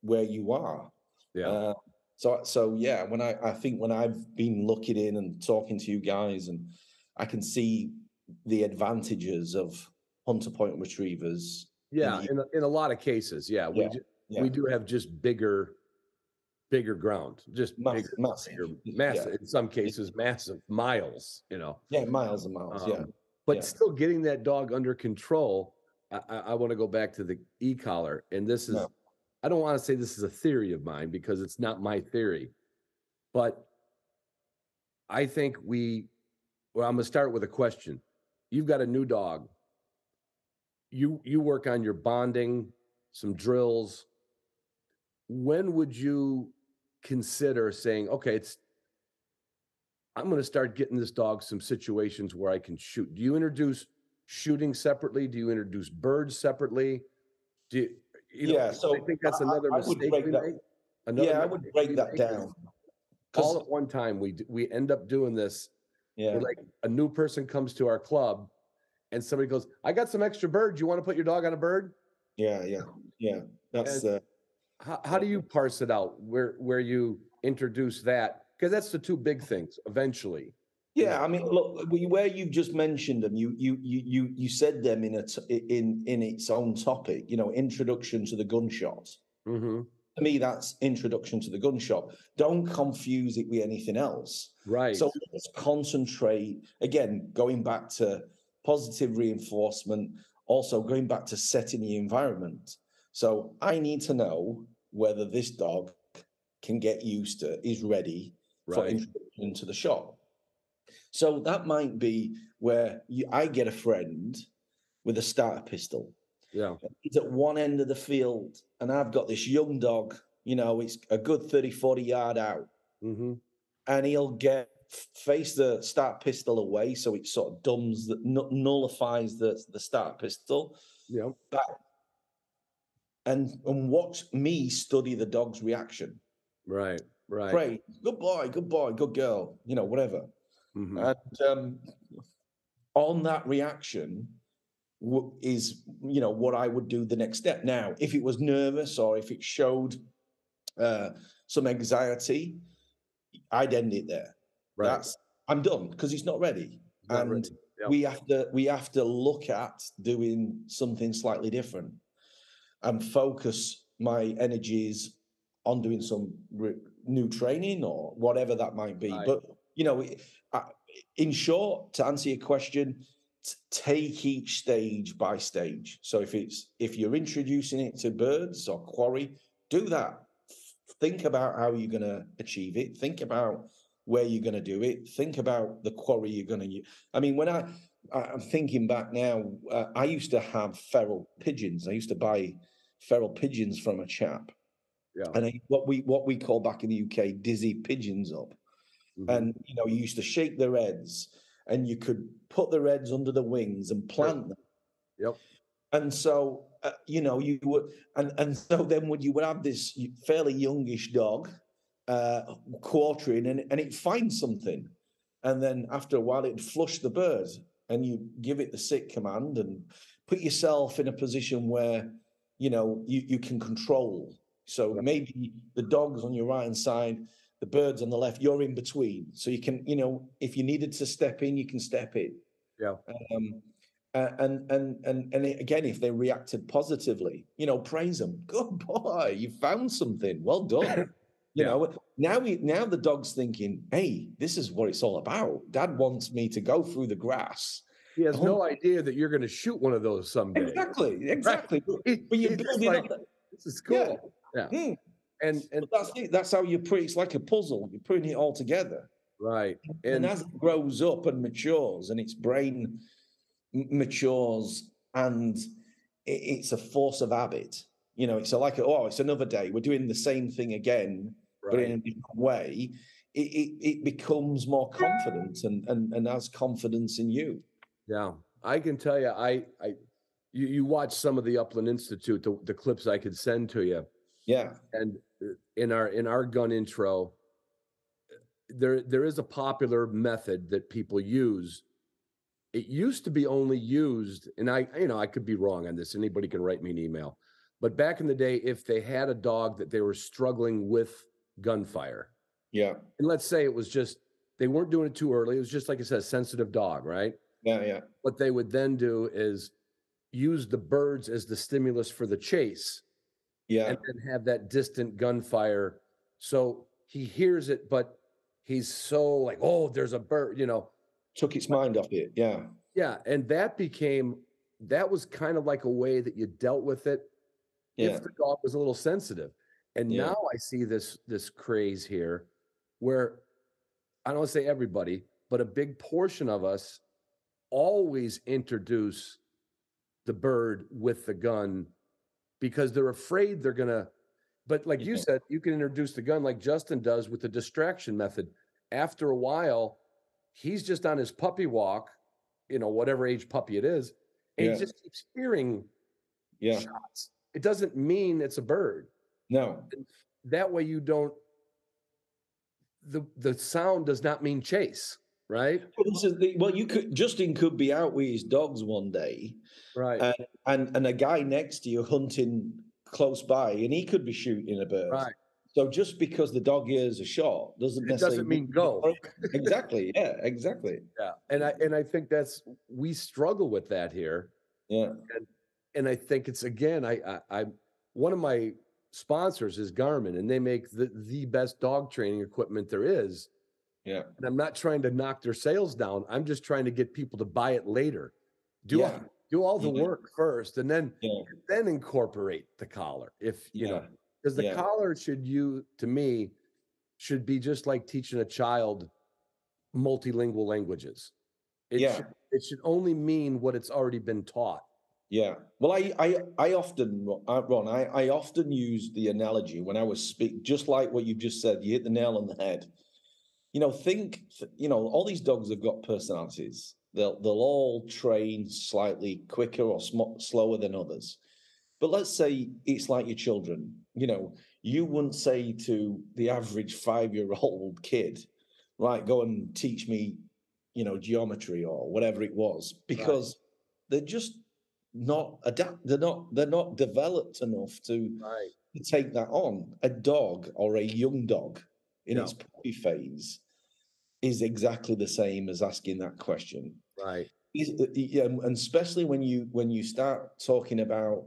where you are. Yeah. Uh, so so yeah, when I I think when I've been looking in and talking to you guys, and I can see the advantages of hunter point retrievers. Yeah, you- in a, in a lot of cases, yeah, we Yeah, ju- Yeah, we do have just bigger, bigger ground, just Mass- bigger, massive, bigger, [LAUGHS] yeah. massive. In some cases, massive miles. You know, yeah, miles and miles. yeah, Um, but yeah. still getting that dog under control. I, I, I want to go back to the e collar, and this is. No. I don't want to say this is a theory of mine because it's not my theory, but I think we. Well, I'm gonna start with a question. You've got a new dog. You you work on your bonding, some drills. When would you consider saying, okay, it's I'm going to start getting this dog some situations where I can shoot. Do you introduce shooting separately? Do you introduce birds separately? Do you, you know, Yeah, so I think that's I- I- another I would mistake we that- make. Another yeah. I would break that down. All at one time, we we end up doing this. yeah, Like a new person comes to our club, and somebody goes, "I got some extra birds. You want to put your dog on a bird?" yeah, yeah, yeah. That's uh, How, how do you parse it out? Where where you introduce that? Because that's the two big things. Eventually, Yeah, I mean, look, where you've just mentioned them, you you you you you said them in a t- in in its own topic. You know, introduction to the gunshot. hmm To me, that's introduction to the gun shop. Don't confuse it with anything else. right? So let's concentrate again, going back to positive reinforcement, also going back to setting the environment. So I need to know whether this dog can get used to, is ready for Right. introduction into the shop. So that might be where you, I get a friend with a starter pistol. yeah, He's at one end of the field, and I've got this young dog, you know, it's a good 30, 40 yard out hmm and he'll get face the start pistol away, so it sort of dumbs the nu- nullifies the the start pistol yeah, and and watch me study the dog's reaction. right, right. Great, good boy, good boy, good girl, you know, whatever. Mhm. And um, on that reaction w- is, you know, what I would do the next step. Now, if it was nervous or if it showed uh, some anxiety, I'd end it there. Right. That's I'm done because he's not ready. Not and ready, yeah. we have to we have to look at doing something slightly different and focus my energies on doing some re- new training or whatever that might be. Right. But you know, in short, to answer your question, take each stage by stage. So if it's if you're introducing it to birds or quarry, do that. Think about how you're going to achieve it. Think about where you're going to do it. Think about the quarry you're going to use. I mean, when I I- I'm thinking back now, uh, I used to have feral pigeons. I used to buy feral pigeons from a chap, Yeah. and I, what we what we call back in the UK dizzy pigeons up. mhm. And you know, you used to shake their heads, and you could put their heads under the wings and plant them. Yep. And so, uh, you know, you would, and and so then when you would have this fairly youngish dog, uh, quartering, and and it finds something, and then after a while it'd flush the bird, and you give it the sit command and put yourself in a position where, you know, you you can control. So Right. maybe the dog's on your right hand side, the birds on the left, you're in between. So you can, you know, if you needed to step in, you can step in. Yeah. Um, and and and and again, if they reacted positively, you know, praise them. [LAUGHS] Good boy, you found something. Well done. [LAUGHS] You Yeah. know, now we now the dog's thinking, hey, this is what it's all about. Dad wants me to go through the grass. He has Oh. no idea that you're going to shoot one of those someday. Exactly, [LAUGHS] exactly. But, but you're building like, up. this is cool. Yeah. Hmm. And and But that's it. That's how you put. It's like a puzzle. You're putting it all together. right. And, And as it grows up and matures, and its brain m- matures, and it's a force of habit. You know, it's a, like, oh, it's another day. We're doing the same thing again, but in a different way. It, it, it becomes more confident and, and and has confidence in you. Yeah. I can tell you, I I you, you watch some of the Upland Institute, the, the clips I could send to you. Yeah, and uh, in our in our gun intro there there is a popular method that people use it used to be only used and i you know i could be wrong on this anybody can write me an email but back in the day if they had a dog that they were struggling with gunfire yeah, and let's say it was just they weren't doing it too early it was just like i said a sensitive dog right yeah, yeah, what they would then do is use the birds as the stimulus for the chase yeah, and then have that distant gunfire. So he hears it, but he's so like, oh, there's a bird, you know. Took its mind off it. Yeah, Yeah. And that became that was kind of like a way that you dealt with it yeah, if the dog was a little sensitive. And Yeah. now I see this this craze here where I don't say everybody, but a big portion of us always introduce the bird with the gun because they're afraid they're gonna but like you said you can introduce the gun like justin does with the distraction method after a while he's just on his puppy walk you know whatever age puppy it is and Yeah. he just keeps hearing yeah. shots it doesn't mean it's a bird No, that way you don't the the sound does not mean chase right Well, this is the, well, you could Justin could be out with his dogs one day, right uh, and and a guy next to you hunting close by, and he could be shooting a bird. right So just because the dog ears are shot doesn't it necessarily doesn't mean go [LAUGHS] exactly. Yeah, exactly. yeah and i and i think that's we struggle with that here Yeah, and I think it's again, I, I, I one of my sponsors is Garmin, and they make the the best dog training equipment there is. yeah, And I'm not trying to knock their sales down. I'm just trying to get people to buy it later. Do all, do all the Yeah. work first, and then yeah, then incorporate the collar. If you know, because the Yeah. collar should you to me should be just like teaching a child multilingual languages. It Yeah. should, it should only mean what it's already been taught. Yeah. Well, I, I, I often, uh, Ron, I, I often use the analogy when I was speak, just like what you've just said. You hit the nail on the head. You know, think, you know, all these dogs have got personalities. They'll, they'll all train slightly quicker or sm- slower than others. But let's say it's like your children. You know, you wouldn't say to the average five-year-old kid, right, go and teach me, you know, geometry or whatever it was, because they're just not adapt. They're not. They're not developed enough to, Right. to take that on. A dog or a young dog in No. its puppy phase is exactly the same as asking that question Right. is- uh, yeah, and especially when you when you start talking about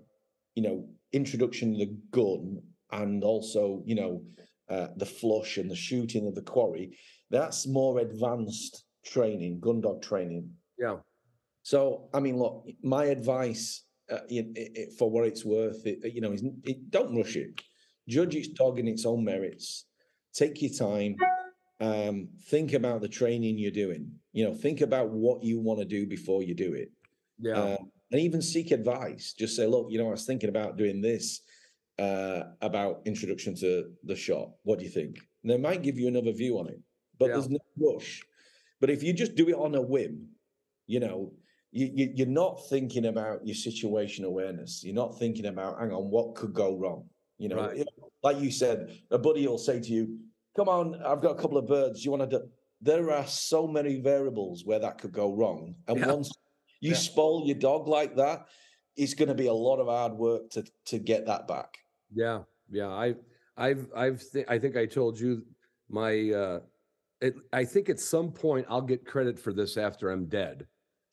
you know introduction to the gun and also you know uh, the flush and the shooting of the quarry that's more advanced training gun dog training Yeah. So i mean look my advice uh, i- i- i- for what it's worth it, you know is it, don't rush it judge its dog in its own merits take your time um, think about the training you're doing you know think about what you want to do before you do it Yeah. uh, and even seek advice. Just say, look, you know, I was thinking about doing this uh, about introduction to the shot. What do you think? And they might give you another view on it, but Yeah. there's no rush. But if you just do it on a whim, you know, you, you, you're not thinking about your situation awareness. You're not thinking about, hang on, what could go wrong? You know, Right. like you said, a buddy will say to you, come on, I've got a couple of birds. You want to do? There are so many variables where that could go wrong. And Yeah. once you Yeah. spoil your dog like that, it's going to be a lot of hard work to to get that back. Yeah, yeah. I, I've, I've, th- I think I told you my uh it, I think at some point I'll get credit for this after I'm dead.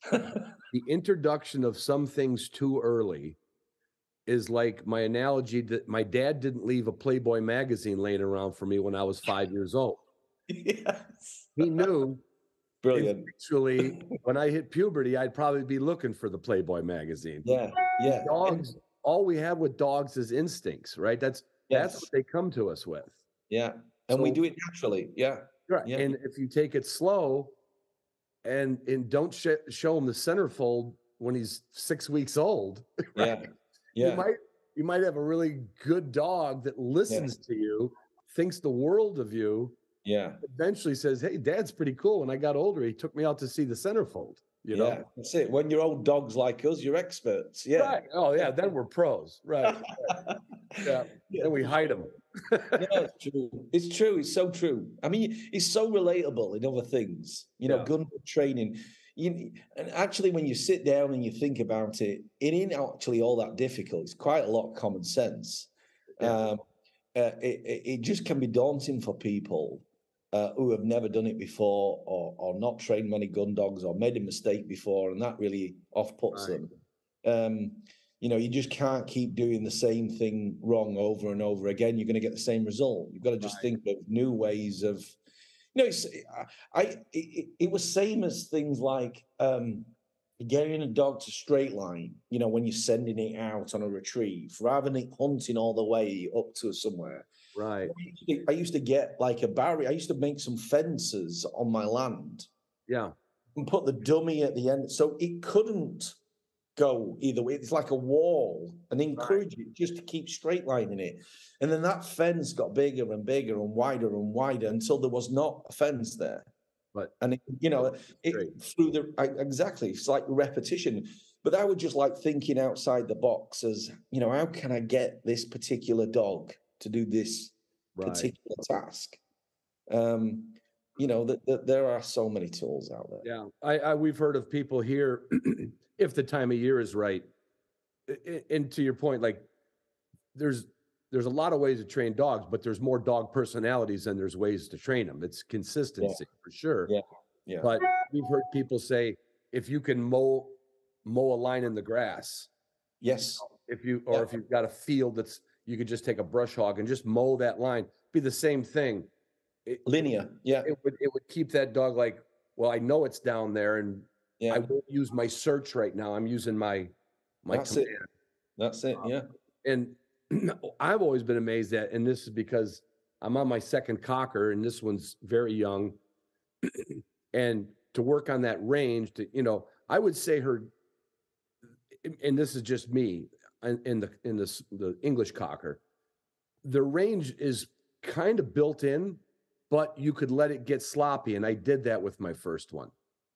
[LAUGHS] the introduction of some things too early is like my analogy that my dad didn't leave a Playboy magazine laying around for me when I was five years old. [LAUGHS] yes. He knew [LAUGHS] Brilliant. Actually, when I hit puberty, I'd probably be looking for the Playboy magazine. Yeah. Yeah. Dogs, all we have with dogs is instincts, right? That's that's what they come to us with. Yeah. And we do it naturally. Yeah. Right. Yeah. And if you take it slow and and don't sh- show him the centerfold when he's six weeks old, [LAUGHS] Yeah. yeah. you might you might have a really good dog that listens to you, thinks the world of you, Yeah. eventually says, Hey, dad's pretty cool. When I got older, he took me out to see the centerfold. You know? yeah. That's it. When you're old dogs like us, you're experts. Yeah. Right. Oh yeah, then we're pros. Right. [LAUGHS] Yeah. Yeah. Then we hide them. [LAUGHS] yeah, it's true. It's true. It's so true. I mean, it's so relatable in other things. You know, Yeah. gun training. You, and actually, when you sit down and you think about it, it ain't actually all that difficult. It's quite a lot of common sense. Yeah. Um, uh, it, it, just can be daunting for people uh, who have never done it before, or or not trained many gun dogs, or made a mistake before, and that really off puts Right. them. Um, you know, you just can't keep doing the same thing wrong over and over again. You're going to get the same result. You've got to just think of new ways of, you know, it's, I, I it, it was same as things like um, getting a dog to straight line. You know, when you're sending it out on a retrieve, rather than it hunting all the way up to somewhere. Right. I used to- I used to get like a barrier. I used to make some fences on my land Yeah. and put the dummy at the end so it couldn't go either way. It's like a wall and encourage it just to keep straight lining it. And then that fence got bigger and bigger and wider and wider until there was not a fence there. Right. And it, you know, it, through the I- exactly, it's like repetition. But I would just like thinking outside the box as you know, how can I get this particular dog to do this right. particular task? Um, you know, that that there are so many tools out there. Yeah. I, I we've heard of people here, [CLEARS THROAT] if the time of year is right. And to your point, like there's there's a lot of ways to train dogs, but there's more dog personalities than there's ways to train them. It's consistency for sure. Yeah. Yeah. But we've heard people say if you can mow mow a line in the grass, Yes. if you or Yeah. if you've got a field that's you could just take a brush hog and just mow that line, be the same thing. It, Linear. Yeah. it would it would keep that dog like, well, I know it's down there and Yeah. I won't use my search right now. I'm using my my That's it. That's it. Yeah. Um, and [CLEARS THROAT] I've always been amazed at, and this is because I'm on my second cocker, and this one's very young. [CLEARS THROAT] and to work on that range, to you know, I would say her, and- this is just me, in in the in this the English cocker, the range is kind of built in, but you could let it get sloppy, and I did that with my first one.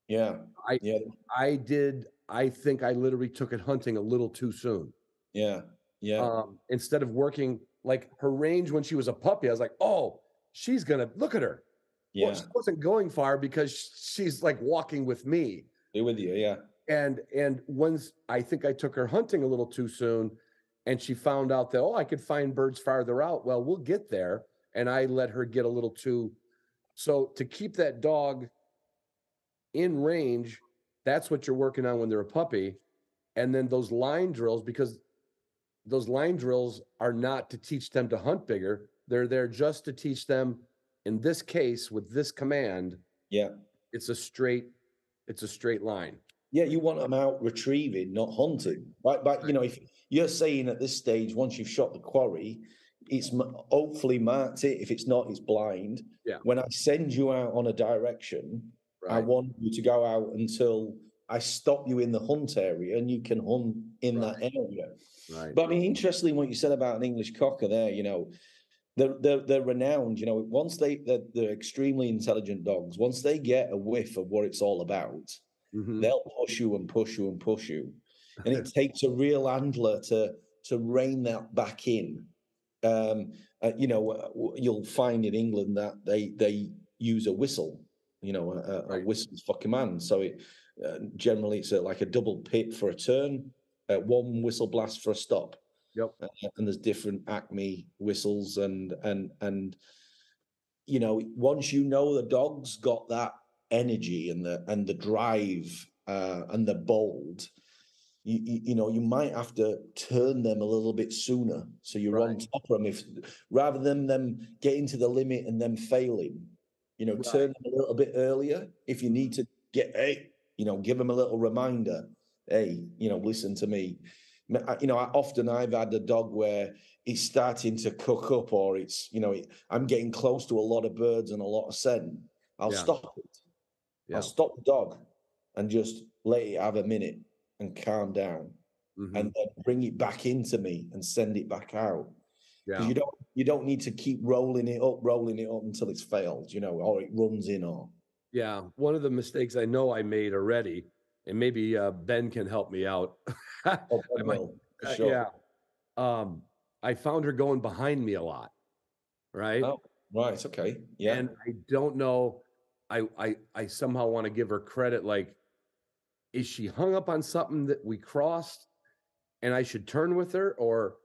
Yeah. I- yeah. I did. I think I literally took it hunting a little too soon. Yeah. Yeah. Um, instead of working like her range when she was a puppy, I was like, oh, she's gonna look at her. Well, yeah. she wasn't going far because she's like walking with me. Be with you. Yeah. And and once I think I took her hunting a little too soon, and she found out that oh, I could find birds farther out. Well, we'll get there. And I let her get a little too. So to keep that dog in range, that's what you're working on when they're a puppy. And then those line drills, because those line drills are not to teach them to hunt bigger. They're there just to teach them, in this case, with this command, Yeah. it's a straight, it's a straight line. Yeah. You want them out retrieving, not hunting. But, but you know, if you're saying at this stage, once you've shot the quarry, it's hopefully marked it. If it's not, it's blind. Yeah. When I send you out on a direction, I want you to go out until I stop you in the hunt area and you can hunt in that area. Right. But I mean, interestingly, what you said about an English cocker there, you know, they're they're, they're renowned. You know, once they they're, they're extremely intelligent dogs. Once they get a whiff of what it's all about, Mhm. they'll push you and push you and push you, and it [LAUGHS] takes a real handler to to rein that back in. Um, uh, you know, uh, you'll find in England that they they use a whistle. You know, a, Right. whistle for command. So it uh, generally it's a, like a double pip for a turn, uh, one whistle blast for a stop Yep. uh, and there's different acme whistles and and and you know, once you know the dog's got that energy and the and the drive uh, and the bold, you, you, you know you might have to turn them a little bit sooner so you're on top of them if rather than them getting to the limit and then failing you know turn them a little bit earlier if you need mm-hmm. to get hey you know give them a little reminder hey you know listen to me. You know I, often i've had a dog where it's starting to cook up or it's you know it, i'm getting close to a lot of birds and a lot of scent. I'll Yeah. stop it. Yeah. i'll stop the dog and just let it have a minute and calm down Mhm. and then bring it back into me and send it back out yeah. you don't you don't need to keep rolling it up rolling it up until it's failed you know or it runs in or Yeah, one of the mistakes I know I made already, and maybe uh, Ben can help me out. oh, [LAUGHS] might- well, for Uh. Yeah, um, I found her going behind me a lot, right? Oh, right it's okay yeah And I don't know. I I I somehow want to give her credit. Like, is she hung up on something that we crossed, and I should turn with her, or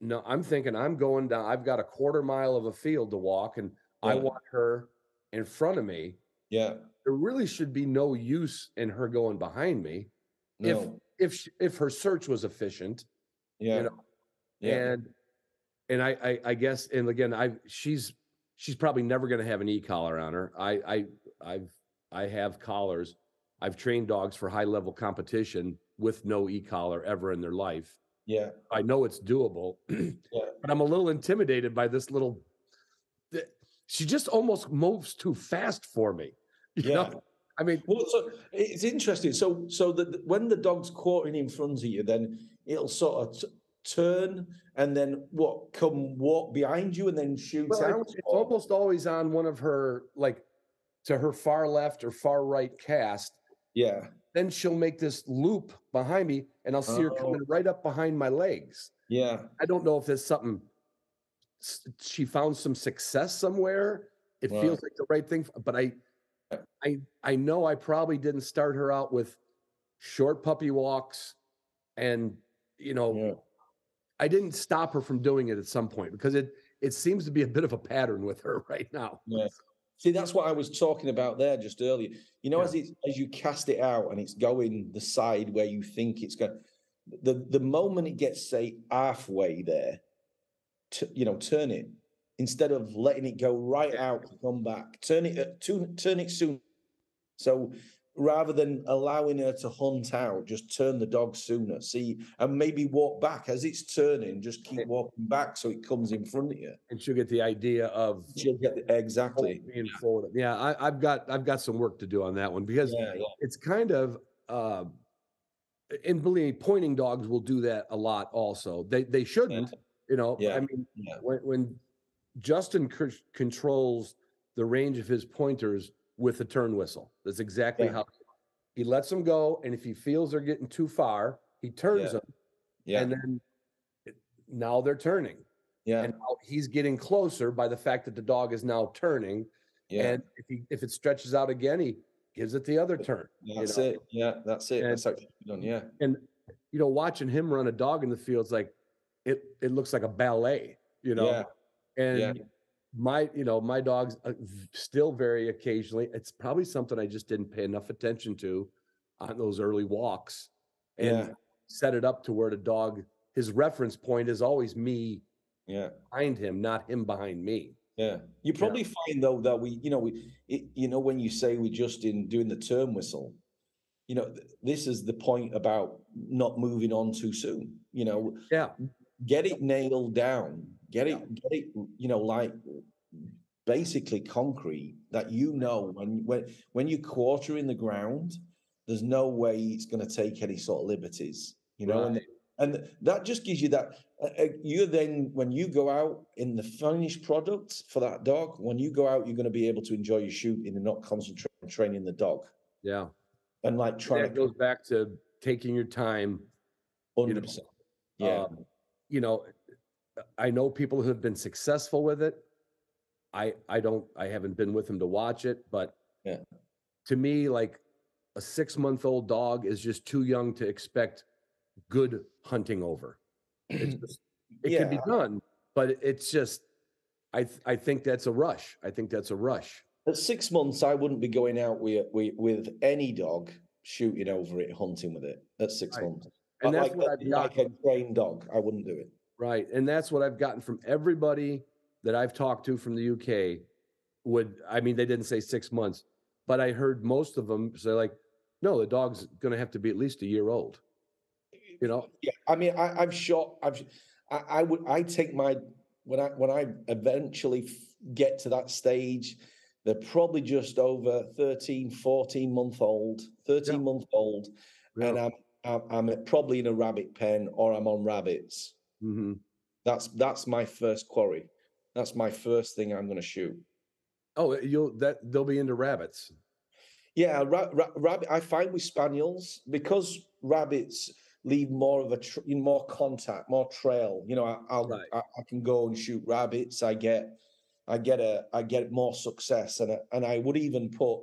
no? I'm thinking I'm going down. I've got a quarter mile of a field to walk, and I want her in front of me. yeah there really should be no use in her going behind me if no if sh- if her search was efficient yeah You know, yeah and and I, I i guess and again i she's she's probably never going to have an e-collar on her i i i've i have collars i've trained dogs for high level competition with no e-collar ever in their life yeah i know it's doable [CLEARS THROAT] yeah. but i'm a little intimidated by this little she just almost moves too fast for me [LAUGHS] you yeah know i mean well so it's interesting so so that when the dog's quartering in front of you then it'll sort of t- turn and then what come walk behind you and then shoot Well, out it's almost always on one of her like to her far left or far right cast. Yeah Then she'll make this loop behind me, and I'll see her Oh. coming right up behind my legs. yeah I don't know if there's something she found some success somewhere. It feels like the right thing, but I, I, I know I probably didn't start her out with short puppy walks, and you know, yeah I didn't stop her from doing it at some point because it it seems to be a bit of a pattern with her [LAUGHS] right now. Yeah. See, that's what I was talking about there just earlier. You know, Yeah. as it as you cast it out and it's going the side where you think it's going, the the moment it gets say halfway there, you know, turn it instead of letting it go right out come back. Turn it uh, to, turn it soon. So rather than allowing her to hunt out, just turn the dog sooner. See, and maybe walk back as it's turning. Just keep walking back so it comes in front of you. And she'll get the idea of She'll get the, exactly. being forward. Yeah, I, I've got I've got some work to do on that one because Yeah, yeah. it's kind of uh, and believe me, pointing dogs will do that a lot. Also, they they shouldn't. You know, Yeah. I mean, Yeah. when when Justin c- controls the range of his pointers with a turn whistle, that's exactly Yeah. how he lets them go. And if he feels they're getting too far, he turns Yeah. them, Yeah. and then now they're turning. Yeah, and now he's getting closer by the fact that the dog is now turning. yeah, And if he if it stretches out again, he gives it the other turn. you that's know? it. Yeah, that's it. And- that's actually done. Yeah, And you know, watching him run a dog in the field is like it it looks like a ballet, you know. yeah, And yeah. My, you know, my dogs uh, still very occasionally. It's probably something I just didn't pay enough attention to on those early walks, and Yeah. set it up to where the dog, his reference point is always me yeah, behind him, not him behind me. yeah. You probably find though that we, you know, we, it, you know, when you say we're just in doing the turn whistle, you know, th- this is the point about not moving on too soon. You know, Yeah, get it nailed down, get it, Yeah. get it, you know, like basically concrete that you know when when when you quarter in the ground, there's no way it's going to take any sort of liberties. You know, and Right. and that just gives you that. Uh, uh, you then when you go out in the finished product for that dog, when you go out, you're going to be able to enjoy your shooting and not concentrate on training the dog yeah. and like trying that to goes back to taking your time. hundred percent. Yeah, Um, you know, I know people who have been successful with it. I I don't I haven't been with them to watch it, but Yeah. to me, like a six month old dog is just too young to expect good hunting over. It's [CLEARS THROAT] just, it can be done, but it's just I th- I think that's a rush. I think that's a rush. At six months, I wouldn't be going out with with, with any dog shooting over it, hunting with it. At six Right. months, And that's like, what I've like gotten. a trained dog, I wouldn't do it. Right. And that's what I've gotten from everybody that I've talked to from the UK. Would I mean they didn't say six months, but I heard most of them say like, no, the dog's going to have to be at least a year old. You know, Yeah, I mean, I, I've shot. I've. I, I would. I take my when I when I eventually f- get to that stage, they're probably just over 13, 14 month old, 13 month old, and I'm, I'm I'm probably in a rabbit pen or I'm on rabbits. Hmm That's that's my first quarry. That's my first thing I'm going to shoot. Oh, you'll that they'll be into rabbits. Yeah, ra- ra- rabbit. I find with spaniels because rabbits leave more of a tr- more contact, more trail. You know, I, I'll Right. I, I can go and shoot rabbits. I get, I get a, I get more success, and I, and I would even put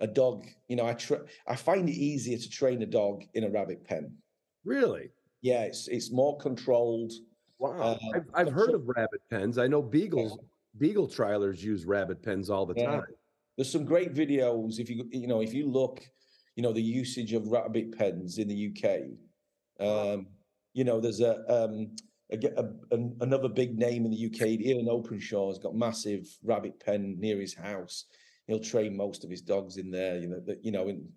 a dog. You know, I tra- I find it easier to train a dog in a rabbit pen. Really? Yeah, it's it's more controlled. Wow. Uh, I've, I've heard of rabbit pens. I know beagles, beagle trialers use rabbit pens all the Yeah. time. There's some great videos if you you know if you look, you know the usage of rabbit pens in the UK. Um, you know, there's a um a, ge- a- another big name in the UK. Ian Openshaw has got massive rabbit pen near his house. He'll train most of his dogs in there. You know, that you know, and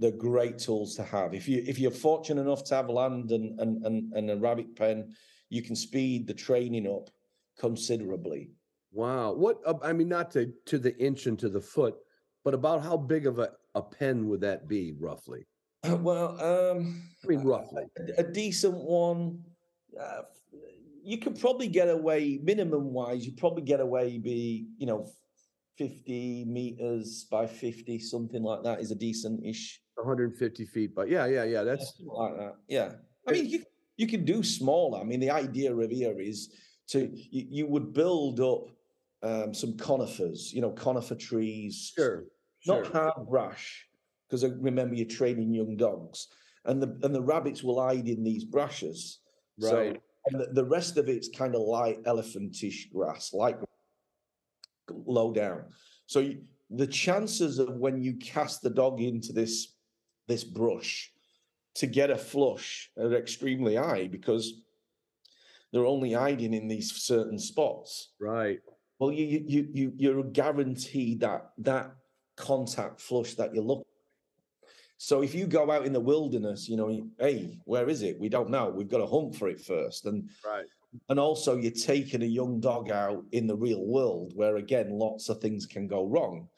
they're great tools to have. If you if you're fortunate enough to have land and and and, and a rabbit pen, you can speed the training up considerably. Wow. What uh, I mean, not to to the inch and to the foot, but about how big of a, a pen would that be roughly? [CLEARS THROAT] Well, um, I mean, roughly. a, a decent one. Uh, you could probably get away minimum wise. You probably get away be you know, fifty meters by fifty, something like that is a decent ish. 150 feet, but yeah, yeah, yeah. That's like that. Yeah, I mean you you can do smaller. I mean the idea of here is to you, you would build up um, some conifers, you know, conifer trees, sure. not sure. hard brash, because remember you're training young dogs, and the and the rabbits will hide in these brushes. So, Right. and the, the rest of it's kind of light elephantish grass, like low down. So you, the chances of when you cast the dog into this this brush to get a flush are extremely high because they're only hiding in these certain spots. Right. Well, you you you you you're guaranteed that that contact flush that you look. So if you go out in the wilderness, you know, hey, where is it? We don't know. We've got to hunt for it first, and Right. And also you're taking a young dog out in the real world, where again, lots of things can go wrong.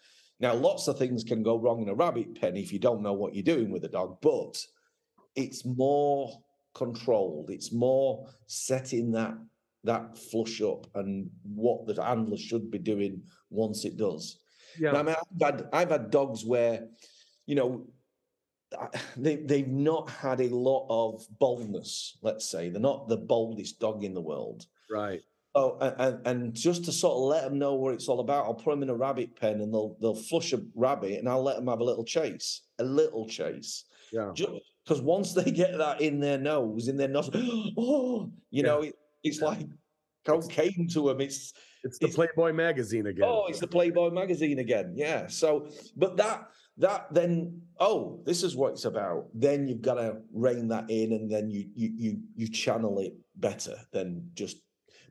Now, lots of things can go wrong in a rabbit pen if you don't know what you're doing with a dog, but it's more controlled. It's more setting that that flush up and what the handler should be doing once it does. Yeah. Now, I mean, I've had I've had dogs where, you know, they they've not had a lot of boldness. Let's say they're not the boldest dog in the world. Right. Oh, and, and just to sort of let them know what it's all about, I'll put them in a rabbit pen and they'll they'll flush a rabbit and I'll let them have a little chase, a little chase. Yeah. Because once they get that in their nose, in their nose, [GASPS] oh, you Yeah. know, it, it's like cocaine to them. It's It's the Playboy magazine again. Oh, it's the Playboy magazine again. Yeah. So, but that that then, oh, this is what it's about. Then you've got to rein that in, and then you you you you channel it better than just.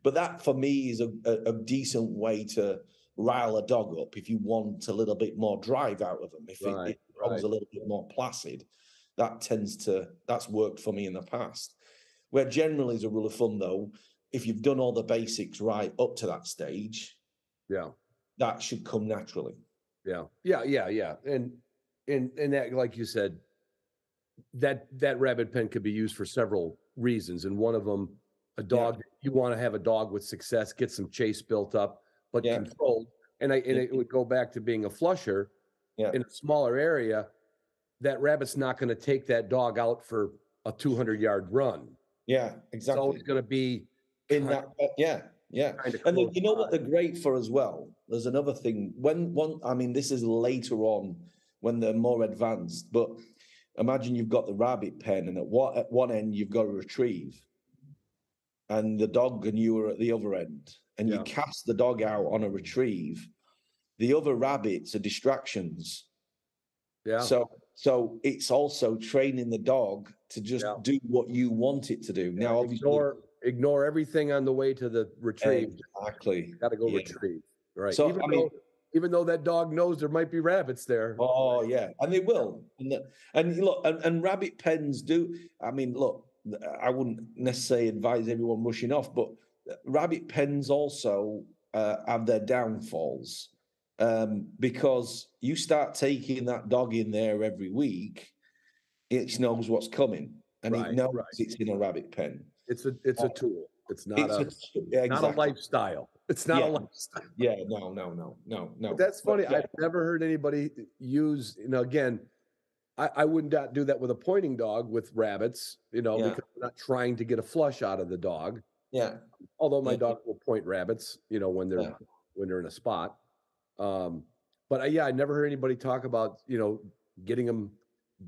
But that for me is a, a, a decent way to rile a dog up if you want a little bit more drive out of them. If it, Right, the dog's right. a little bit more placid, that tends to that's worked for me in the past. Where generally, as a rule of thumb, though, if you've done all the basics right up to that stage, Yeah. that should come naturally. Yeah. Yeah. Yeah. Yeah. And and and that, like you said, that that rabbit pen could be used for several reasons. And one of them, a dog, you want to have a dog with success, get some chase built up, but Yeah. controlled. And I and Yeah. it would go back to being a flusher Yeah. in a smaller area. That rabbit's not going to take that dog out for a 200 yard run. Yeah, It's exactly. always going to be In that, uh, yeah, yeah. kind of And you know what they're great for as well. There's another thing. When one, I mean, this is later on when they're more advanced. But imagine you've got the rabbit pen, and at what at one end you've got a retrieve, and the dog and you are at the other end, and Yeah. you cast the dog out on a retrieve, the other rabbits are distractions. Yeah. So so it's also training the dog to just Yeah. do what you want it to do. Now, obviously, ignore ignore everything on the way to the retrieve. exactly. Got to go yeah. retrieve. Right. So, even I mean- though even though that dog knows there might be rabbits there. Oh yeah, and they will. And the, and you look, and, and rabbit pens do. I mean, look, I wouldn't necessarily advise everyone rushing off, but uh, rabbit pens also uh, have their downfalls um, because you start taking that dog in there every week, it knows what's coming, and Right, it knows right. it's in a rabbit pen. It's a it's a Oh, tool. It's not It's a, a, yeah, not a lifestyle. It's not Yeah. a lifestyle. Yeah, no, no, no, no, no. But that's But funny. yeah. I've never heard anybody use, you know, again, I, I would not do that with a pointing dog with rabbits, you know, because we're not trying to get a flush out of the dog. Yeah, Although my dog will point rabbits, you know, when they're when they're in a spot. Um, but I, yeah, I never heard anybody talk about, you know, getting them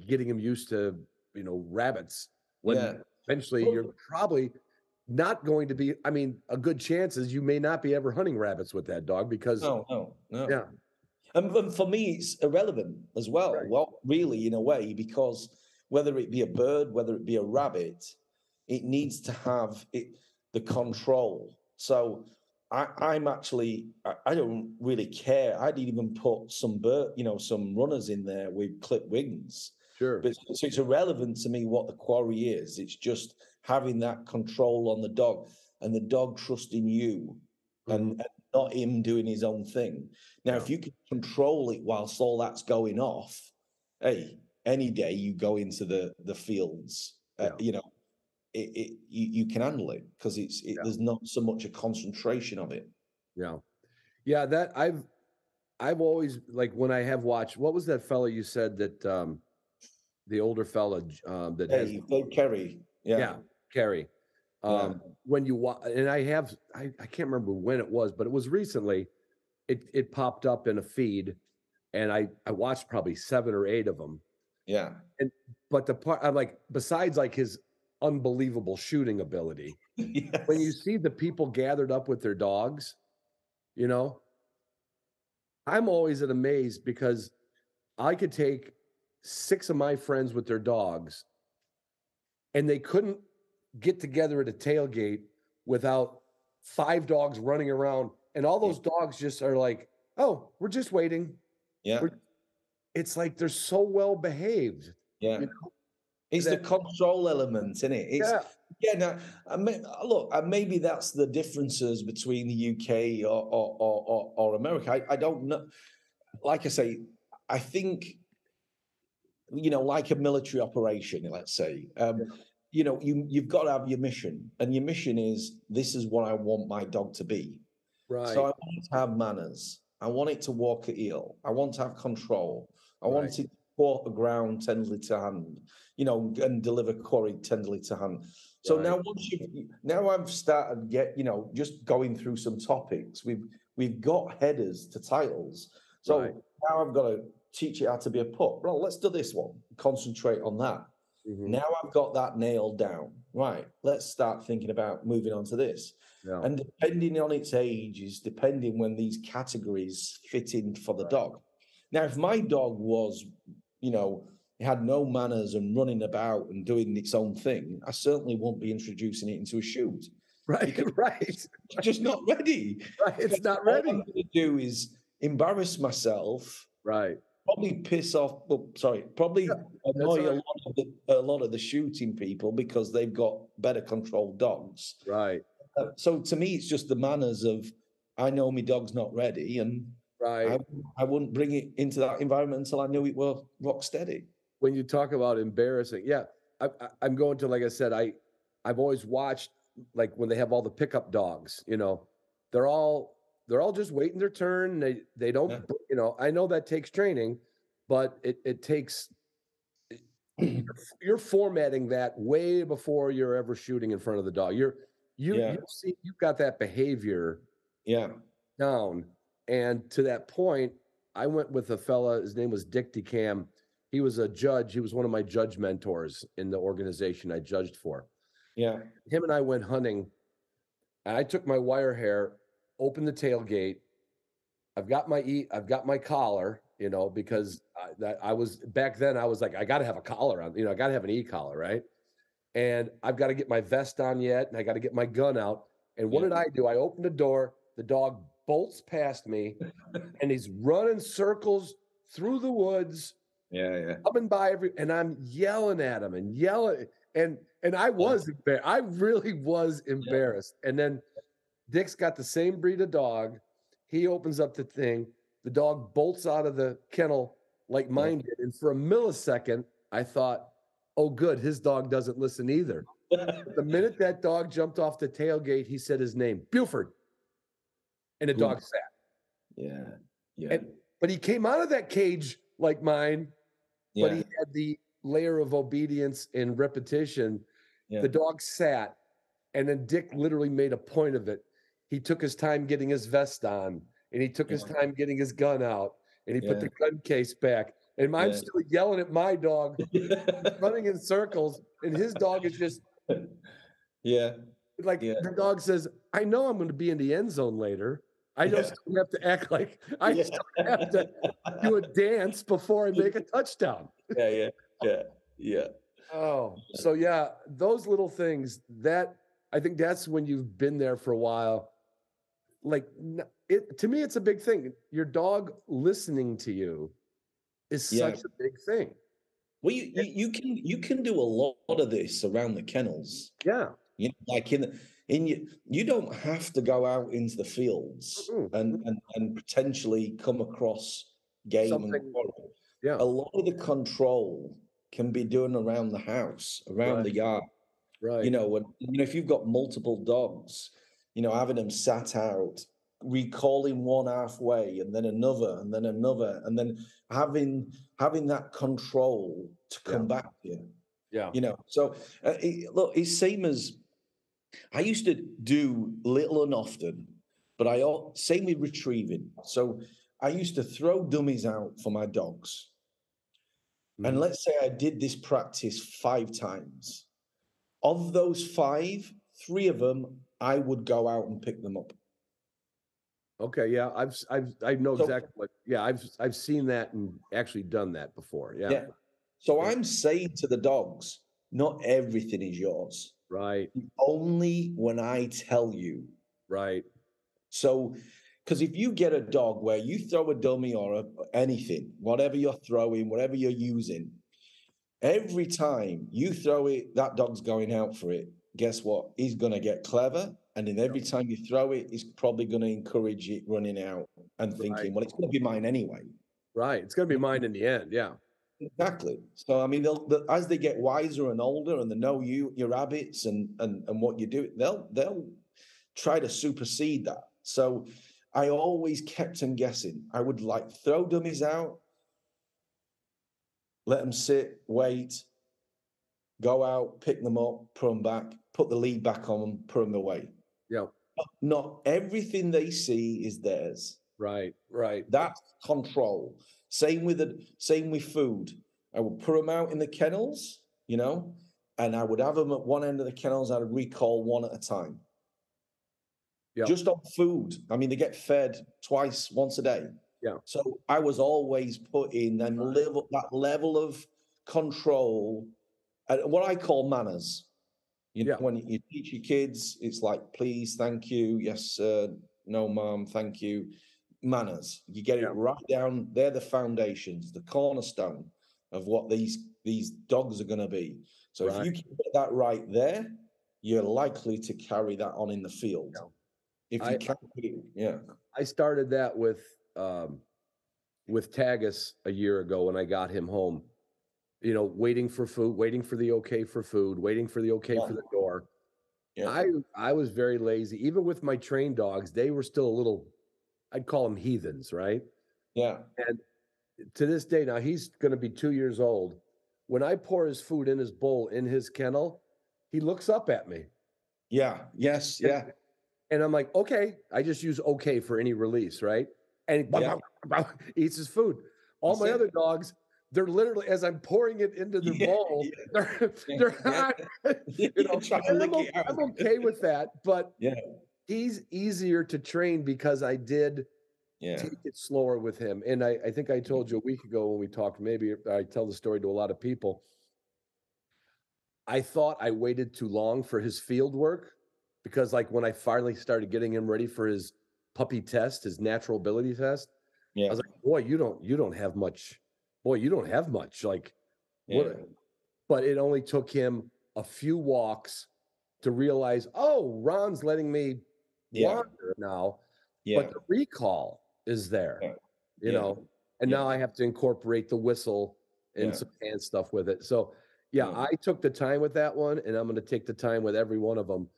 getting them used to, you know, rabbits when yeah. Eventually you're probably not going to be i mean a good chance is you may not be ever hunting rabbits with that dog because No, no, no. yeah And, and for me, it's irrelevant as well. Right. Well, really, in a way, because whether it be a bird, whether it be a rabbit, it needs to have it the control. So I, I'm actually I, I don't really care. I'd even put some bird, you know, some runners in there with clipped wings. Sure But it's- so it's irrelevant to me what the quarry is. It's just having that control on the dog and the dog trusting you and, and not him doing his own thing. Now, if you can control it whilst all that's going off, hey, any day you go into the the fields, uh, you know, it, it you, you can handle it because it's it, Yeah. there's not so much a concentration of it. yeah yeah that i've i've always like when i have watched what was that fella you said that um the older fella um that has Hey, Dave Kerry, yeah, yeah, Kerry. Yeah. Um, when you wa- and I have I, I can't remember when it was, but it was recently. It it popped up in a feed, and I I watched probably seven or eight of them. yeah, And But the part I'm like, besides like his unbelievable shooting ability, [LAUGHS] when you see the people gathered up with their dogs, you know, I'm always amazed because I could take six of my friends with their dogs and they couldn't get together at a tailgate without five dogs running around and all those dogs just are like, "Oh, we're just waiting." yeah, we're- It's like they're so well behaved. yeah. you know? It's the control element, isn't it? It's yeah. Yeah, no, I mean, look, uh, maybe that's the differences between the UK or or or, or, or America. I, I don't know. Like I say, I think you know, like a military operation, let's say, um, you know, you you've got to have your mission, and your mission is this is what I want my dog to be. Right. So I want it to have manners. I want it to walk at heel. I want to have control. I want it to walk the ground tenderly to hand, you know, and deliver quarry tenderly to hand. So now once you now I've started get, you know, just going through some topics. We've we've got headers to titles. So Right. now I've got to teach it how to be a pup. Well, let's do this one. Concentrate on that. Mhm. Now I've got that nailed down. Right. Let's start thinking about moving on to this. Yeah. And depending on its age is depending when these categories fit in for the Right. dog. Now, if my dog was, you know, had no manners and running about and doing its own thing, I certainly won't be introducing it into a shoot. right. [LAUGHS] Right. Just not ready. Right. It's not All I'm ready. going to do is embarrass myself, Right. Probably piss off. Well, sorry, probably annoy a lot of the, a lot of the shooting people because they've got better controlled dogs. Right. Uh, so to me, it's just the manners of I know my dog's not ready, and Right. I, I wouldn't bring it into that environment until I knew it were rock steady. when you talk about embarrassing, yeah, I, I, I'm going to like I said, I I've always watched like when they have all the pickup dogs, you know, they're all they're all just waiting their turn. They they don't, Yeah. you know, I know that takes training, but it it takes [CLEARS THROAT] you're, you're formatting that way before you're ever shooting in front of the dog. You're you Yeah. you see you've got that behavior Yeah, down. And to that point, I went with a fella, his name was Dick DeCam. He was a judge. He was one of my judge mentors in the organization I judged for. yeah, Him and I went hunting. I took my wire hair open the tailgate. I've got my e I've got my collar, you know, mm-hmm. because I, that I was back then I was like I got to have a collar on, you know, I got to have an e collar, right? And I've got to get my vest on yet and I got to get my gun out. And what Yeah. did I do? I opened the door, the dog bolts past me [LAUGHS] and he's running circles through the woods Yeah, yeah. coming by every and I'm yelling at him and yelling and and I was. I really was embarrassed. And then Dick's got the same breed of dog. He opens up the thing. The dog bolts out of the kennel like mine did. And for a millisecond, I thought, oh, good, his dog doesn't listen either. [LAUGHS] The minute that dog jumped off the tailgate, he said his name, Buford. And the Good. dog sat. Yeah, yeah, And but he came out of that cage like mine, yeah. but he had the layer of obedience and repetition. Yeah. The dog sat, and then Dick literally made a point of it. He took his time getting his vest on, and he took his time getting his gun out, and he put the gun case back. And I'm Yeah. still yelling at my dog, [LAUGHS] running in circles, and his dog is just [LAUGHS] yeah, like Yeah. the dog says, "I know I'm going to be in the end zone later. I Yeah. just have to act like I Yeah. still have to do a [LAUGHS] dance before I make a touchdown." yeah, yeah, yeah, yeah. Oh, so yeah, those little things that I think that's when you've been there for a while. Like it to me, it's a big thing. Your dog listening to you is Yeah. such a big thing. Well, you, you you can you can do a lot of this around the kennels. Yeah. You know, like in the- in you you don't have to go out into the fields Mm-mm. and, and and potentially come across game Something- and. Yeah. A lot of the control can be done around the house, around Right. the yard. Right. You know, when you know if you've got multiple dogs, you know, having them sat out, recalling one halfway, and then another, and then another, and then having having that control to Yeah. come back to you yeah. you know so uh, it, look it's same as i used to do little and often but i al- same with retrieving so i used to throw dummies out for my dogs and Mhm. let's say i did this practice five times of those five three of them i would go out and pick them up Okay. Yeah. I've I've I know So- exactly what. Yeah. I've I've seen that and actually done that before. Yeah. yeah so Yeah. i'm saying to the dogs not everything is yours Right. only when i tell you Right. So, because if you get a dog where you throw a dummy or a, anything, whatever you're throwing, whatever you're using, every time you throw it, that dog's going out for it. Guess what? He's going to get clever. And then every time you throw it, he's probably going to encourage it running out and thinking, Right. well, it's going to be mine anyway. Right. It's gonna be mine in the end. Yeah. Exactly. So I mean, they'll, they as they get wiser and older, and they know you, your habits, and and and what you do, they'll they'll try to supersede that. So I always kept them guessing. I would like throw dummies out, let them sit, wait, go out, pick them up, put them back, put the lead back on them, put them away. Yeah. Not everything they see is theirs. Right. Right. That's control. Same with the same with food. I would put them out in the kennels, you know, and I would have them at one end of the kennels. I would recall one at a time. Yeah. Just on food. I mean, they get fed twice, once a day. Yeah. So I was always putting them level that level of control what I call manners. You know, Yeah. when you teach your kids, it's like, please, thank you, yes, sir, no, mom, thank you. Manners. You get it Yeah. right down. They're the foundations, the cornerstone of what these these dogs are going to be. So if you can get that right there, you're likely to carry that on in the field. Yeah. If you I- it- yeah, I started that with um, with Tagus a year ago when I got him home. You know, waiting for food, waiting for the okay for food, waiting for the okay Yeah. for the door. yeah, I I was very lazy. Even with my trained dogs, they were still a little. I'd call them heathens, right? yeah, And To this day, now he's going to be two years old. When I pour his food in his bowl in his kennel, he looks up at me, yeah, yes, Yeah. yeah, and I'm like, okay. I just use okay for any release, right? And he Yeah. [LAUGHS] eats his food. All That's my it. other dogs, they're literally as I'm pouring it into the [LAUGHS] Yeah, bowl, yeah, they're they're [LAUGHS] yeah. not. You know, Try to and lick I'm, o- I'm okay with that, but [LAUGHS] Yeah. he's easier to train because I did Yeah. take it slower with him. And I, I think I mm-hmm. told you a week ago when we talked, maybe I tell the story to a lot of people. I thought I waited too long for his field work because, like, when I finally started getting him ready for his puppy test, his natural ability test, I was like, boy, you don't, you don't have much. Boy, you don't have much. Like, what? But it only took him a few walks to realize, oh, Ron's letting me Yeah. wander now Yeah. but the recall is there, Yeah. you Yeah. know, and Yeah. now I have to incorporate the whistle and Yeah. some hand stuff with it. So, yeah, Yeah. I took the time with that one, and I'm going to take the time with every one of them.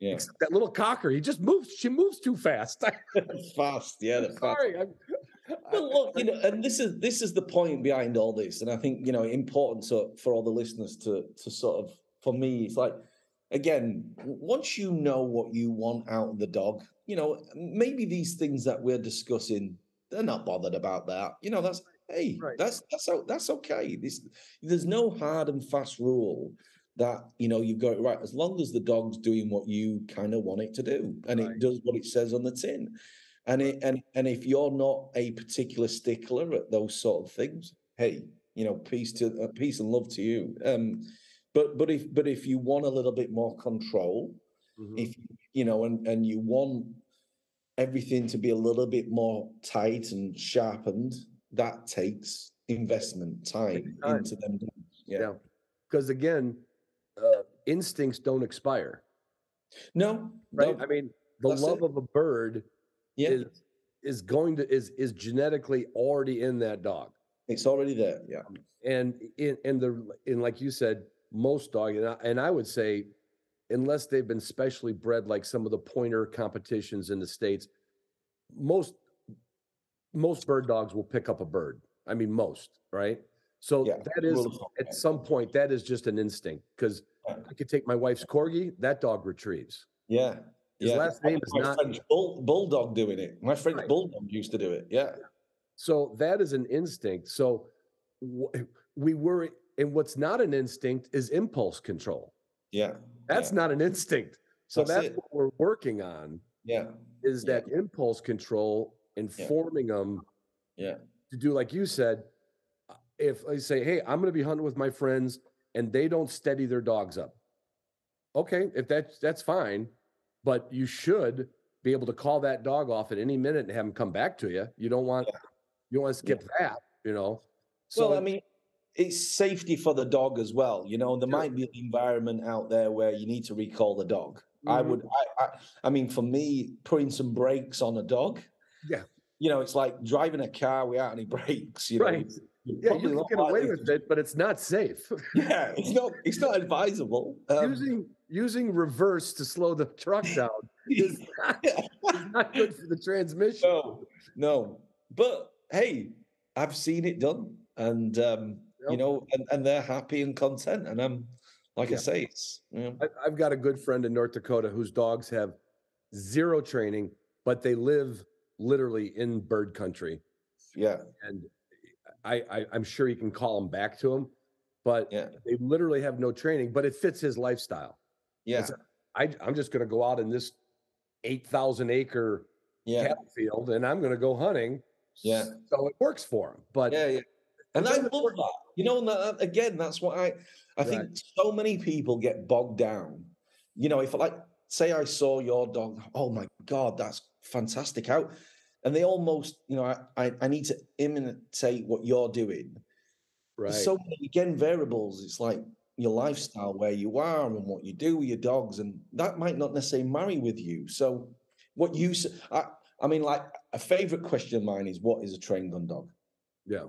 Yeah. Except that little cocker, he just moves. She moves too fast. [LAUGHS] fast. Yeah. fast. Sorry. I'm, [LAUGHS] Well, look, you know, and this is this is the point behind all this, and I think you know important to, for all the listeners to to sort of for me, it's like again, once you know what you want out of the dog, you know, maybe these things that we're discussing, they're not bothered about that. You know, that's hey, Right. that's that's that's okay. This there's no hard and fast rule that you know you've got it right as long as the dog's doing what you kind of want it to do and Right. it does what it says on the tin and it, and and if you're not a particular stickler at those sort of things, hey, you know, peace to uh, peace and love to you. Um, but but if but if you want a little bit more control, Mhm. if you know, and and you want everything to be a little bit more tight and sharpened, that takes investment time, time. into them. Yeah. Yeah. Because again, uh, instincts don't expire, No. right? no, I mean, the that's love it. of a bird yeah. is is going to is is genetically already in that dog. it's already there. Yeah. Um, and in in the in like you said most dog and I, and I would say unless they've been specially bred like some of the pointer competitions in the states most most bird dogs will pick up a bird i mean most right so Yeah, that is rule of at some point that is just an instinct because Yeah. i could take my wife's corgi that dog retrieves Yeah. His yeah. last name is my not- French bull, bulldog doing it. My French Right. bulldog used to do it. Yeah. So that is an instinct. So we were, and what's not an instinct is impulse control. Yeah. That's yeah. not an instinct. So That's that's, what we're working on Yeah. is Yeah. that impulse control, informing them Yeah. to do like you said. If I say, "Hey, I'm going to be hunting with my friends," and they don't steady their dogs up, okay, if that's that's fine, but you should be able to call that dog off at any minute and have him come back to you. You don't want you don't want to skip that, you know. So well, I mean, it's safety for the dog as well. You know, there might be an environment out there where you need to recall the dog. I Mhm. would, I, I, I mean, for me, putting some brakes on a dog. Yeah. You know, it's like driving a car without any [LAUGHS] brakes. You know, Yeah, you can get away with it, but it's not safe. [LAUGHS] [LAUGHS] Yeah, it's not. It's not advisable. Um, using using reverse to slow the truck [LAUGHS] down is not, not good for the transmission. no, no. But hey, I've seen it done, and um, you know, and, and they're happy and content. And I'm, like Yeah. I say, it's you know, I, I've got a good friend in North Dakota whose dogs have zero training, but they live literally in bird country, yeah, and I, I I'm sure you can call them back to him, but yeah, they literally have no training, but it fits his lifestyle. yeah, It's- I, I'm just going to go out in this eight thousand acre yeah, cattle field, and I'm going to go hunting. Yeah. so it works for him. But yeah, yeah. And I love that. You know, that, uh, again, that's what I I think so many people get bogged down. You know, if like say I saw your dog, oh my god, that's fantastic. How and they almost, you know, I I, I need to imitate what you're doing. right, There's so many again variables. It's like your lifestyle, where you are, and what you do with your dogs, and that might not necessarily marry with you. So, what you, I, I mean, like a favorite question of mine is, what is a trained gun dog? yeah,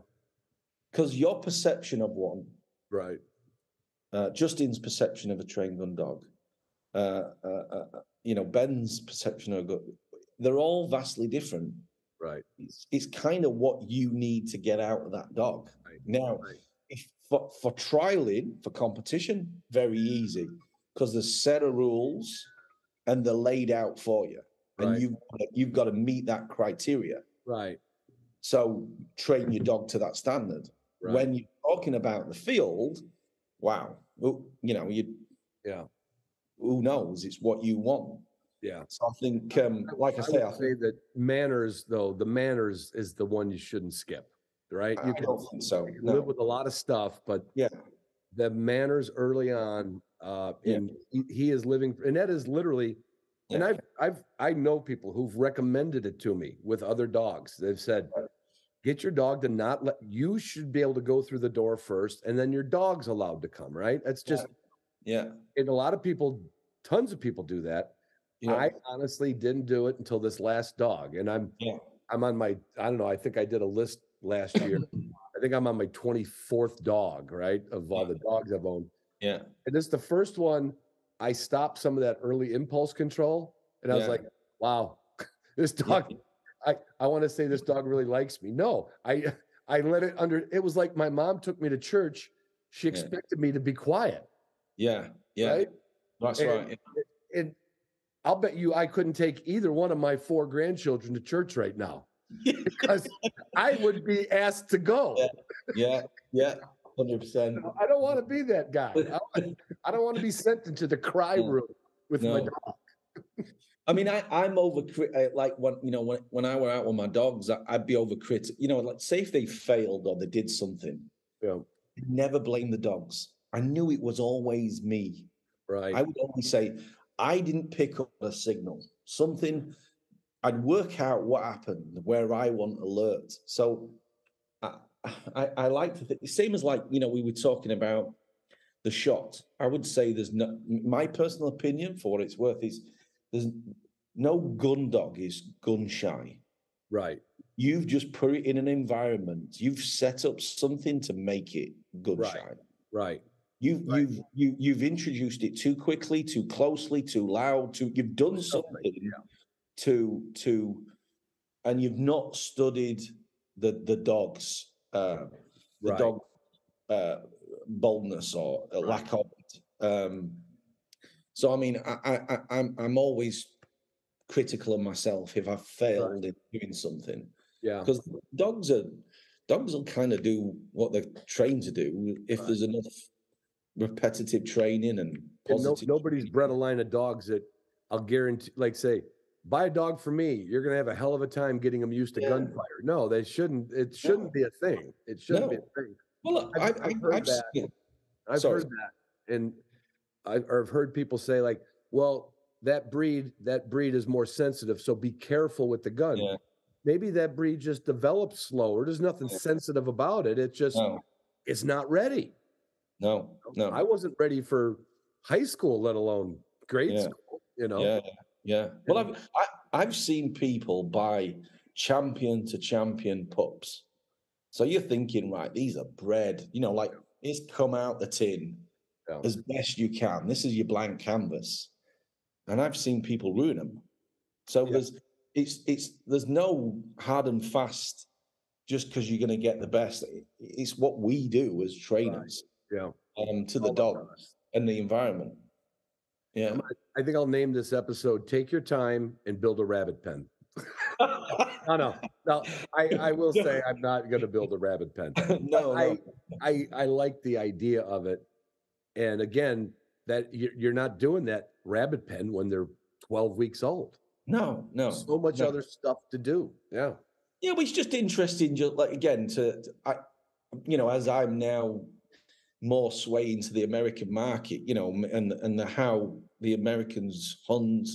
Because your perception of one, right, uh, Justin's perception of a trained gun dog, uh, uh, uh, you know, Ben's perception of a they're all vastly different. right, It's, it's kind of what you need to get out of that dog. Right, Now, right. if for, for trialing for competition, very easy because there's set of rules and they're laid out for you, and Right. you've you've got to meet that criteria. right, So train your dog to that standard. right. When you're talking about the field, wow, you know, you yeah, who knows? It's what you want. Yeah. So I think, um, like I, say, I say that manners, though, the manners is the one you shouldn't skip, right? I You can, don't think so. No. live with a lot of stuff, but Yeah. the manners early on, uh, Yeah. and he, he is living, and that is literally, and I've, I've, I know people who've recommended it to me with other dogs. They've said, get your dog to not let, you should be able to go through the door first, and then your dog's allowed to come, right? That's just, Yeah. and a lot of people, tons of people do that. Know, I honestly didn't do it until this last dog, and I'm Yeah. I'm on my I don't know. I think I did a list last year. I think I'm on my 24th dog, right, of all the dogs I've owned. yeah. And this is the first one I stopped some of that early impulse control, and I was like, "Wow, [LAUGHS] this dog." I I want to say this dog really likes me. No, I [LAUGHS] I let it under. It was like my mom took me to church. She Yeah. expected me to be quiet, Yeah. Yeah. right? That's And- right. and I'll bet you I couldn't take either one of my four grandchildren to church right now because [LAUGHS] I would be asked to go. Yeah. Yeah. Yeah. Hundred percent. I don't want to be that guy. I, don't want to be sent into the cry No. room with my dog. I mean, I, I'm over like when you know when when I were out with my dogs, I, I'd be over critical. You know, like say if they failed or they did something, Yeah, I'd never blame the dogs. I knew it was always me. right. I would always say I didn't pick up a signal. Something I'd work out what happened where I want alert. So I I, I like to think same as like you know we were talking about the shot. I would say there's no my personal opinion for what it's worth is there's no gun dog is gun shy. right. You've just put it in an environment. You've set up something to make it gun Right. shy. Right. You've Right. you've you, you've introduced it too quickly, too closely, too loud. To you've done Something, yeah. to to, and you've not studied the the dog's uh, the Right. dog uh, boldness or a lack of it. Um, so I mean, I, I I- I'm I'm always critical of myself if I've failed in doing something Yeah. because dogs are dogs will kind of do what they're trained to do if Right. there's enough repetitive training and And no, nobody's bred a line of dogs that I'll guarantee, like, say, buy a dog for me. You're gonna have a hell of a time getting them used to Yeah. gunfire. No, they shouldn't. It shouldn't be a thing. It shouldn't be a thing. Well, look, I've- I've, I've heard I've that. seen it. I've Sorry. heard that, and I've, or I've heard people say like, "Well, that breed, that breed is more sensitive, so be careful with the gun." Yeah. Maybe that breed just develops slower. There's nothing sensitive about it. It's just No, it's not ready. No, no. I wasn't ready for high school, let alone grade Yeah. school. You know, Yeah, yeah. Well, I've I, I've seen people buy champion to champion pups. So you're thinking, right? These are bred. You know, like it's come out the tin Yeah. as best you can. This is your blank canvas, and I've seen people ruin them. So Yeah. there's it's it's there's no hard and fast just because you're going to get the best. It's what we do as trainers yeah. um, to the dog about and the environment. Yeah. I'm think I'll name this episode "Take Your Time and Build a Rabbit Pen." [LAUGHS] No, no, no. I, I will say I'm not going to build a rabbit pen. [LAUGHS] no, no. I, I, I like the idea of it, and again, that you're, you're not doing that rabbit pen when they're 12 weeks old. No, no. So much no. other stuff to do. Yeah, Yeah, but it's just interesting. Just like again, to, to I, you know, as I'm now more sway into the American market, you know, and and the how the Americans hunt.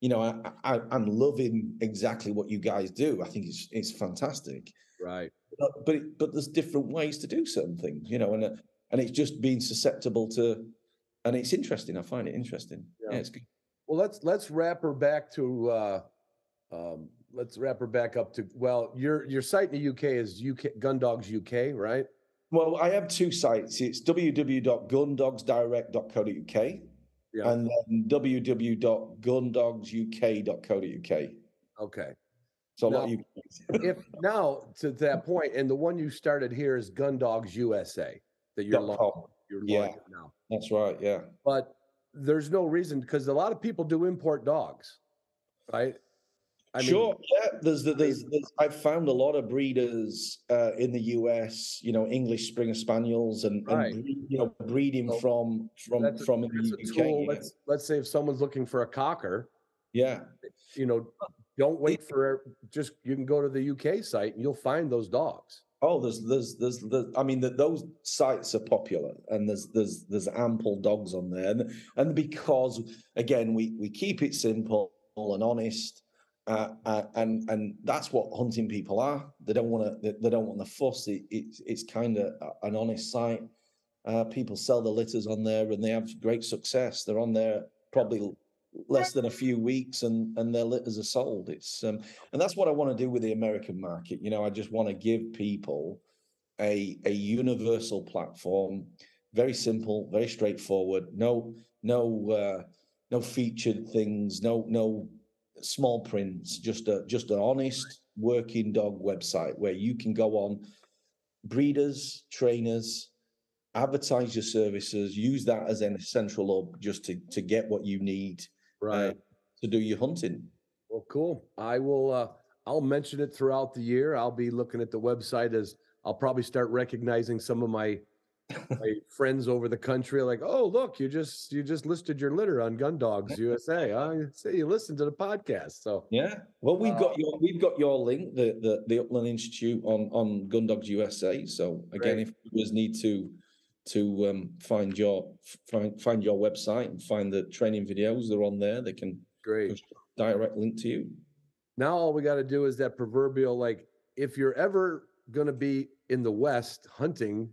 You know, I, I I'm loving exactly what you guys do. I think it's it's fantastic. right. But but, it, but there's different ways to do certain things, you know, and uh, and it's just being susceptible to, and it's interesting. I find it interesting. Yeah, Yeah. it's good. Well, let's let's wrap her back to. uh um, let's wrap her back up to. Well, your your site in the UK is UK Gundogs UK, right? Well, I have two sites. It's www.gundogsdirect.co.uk Yeah. and then www.gundogsuk.co.uk. Okay. So a lot of Now- you. [LAUGHS] if now to that point, and the one you started here is Gun Dogs USA that you're launching, you're Yeah. now. That's right. Yeah. But there's no reason because a lot of people do import dogs, right? I mean, sure. yeah. There's, the, there's, there's, I've found a lot of breeders uh, in the US, you know, English Springer Spaniels and, Right. and you know, breeding So from, from, that's a- from in the UK. tool. Let's let's say if someone's looking for a cocker, Yeah. You know, don't wait for just you can go to the UK site and you'll find those dogs. Oh, there's, there's, there's, there's I mean, that those sites are popular, and there's, there's, there's ample dogs on there, and, and because again, we we keep it simple and honest, uh, uh, and and that's what hunting people are. They don't want to, they, don't want the fuss. It, it it's kind of an honest site. Uh, people sell the litters on there, and they have great success. They're on there probably less than a few weeks and and their litters are sold it's um and that's what i want to do with the american market you know i just want to give people a a universal platform very simple very straightforward no no uh no featured things no no small prints just a just an honest working dog website where you can go on breeders trainers advertise your services use that as an essential hub just to to get what you need right uh, to do your hunting. Well, cool. I will. Uh, I'll mention it throughout the year. I'll be looking at the website as I'll probably start recognizing some of my my friends over the country. Like, oh, look, you just you just listed your litter on Gun Dogs USA. I say you listened to the podcast. So yeah. Well, we've uh, got your we've got your link, the the the Upland Institute on on Gun Dogs USA. So again, great. if viewers need to to um, find your find, find your website and find the training videos. They're on there. They can great direct link to you. Now all we got to do is that proverbial like if you're ever going to be in the West hunting,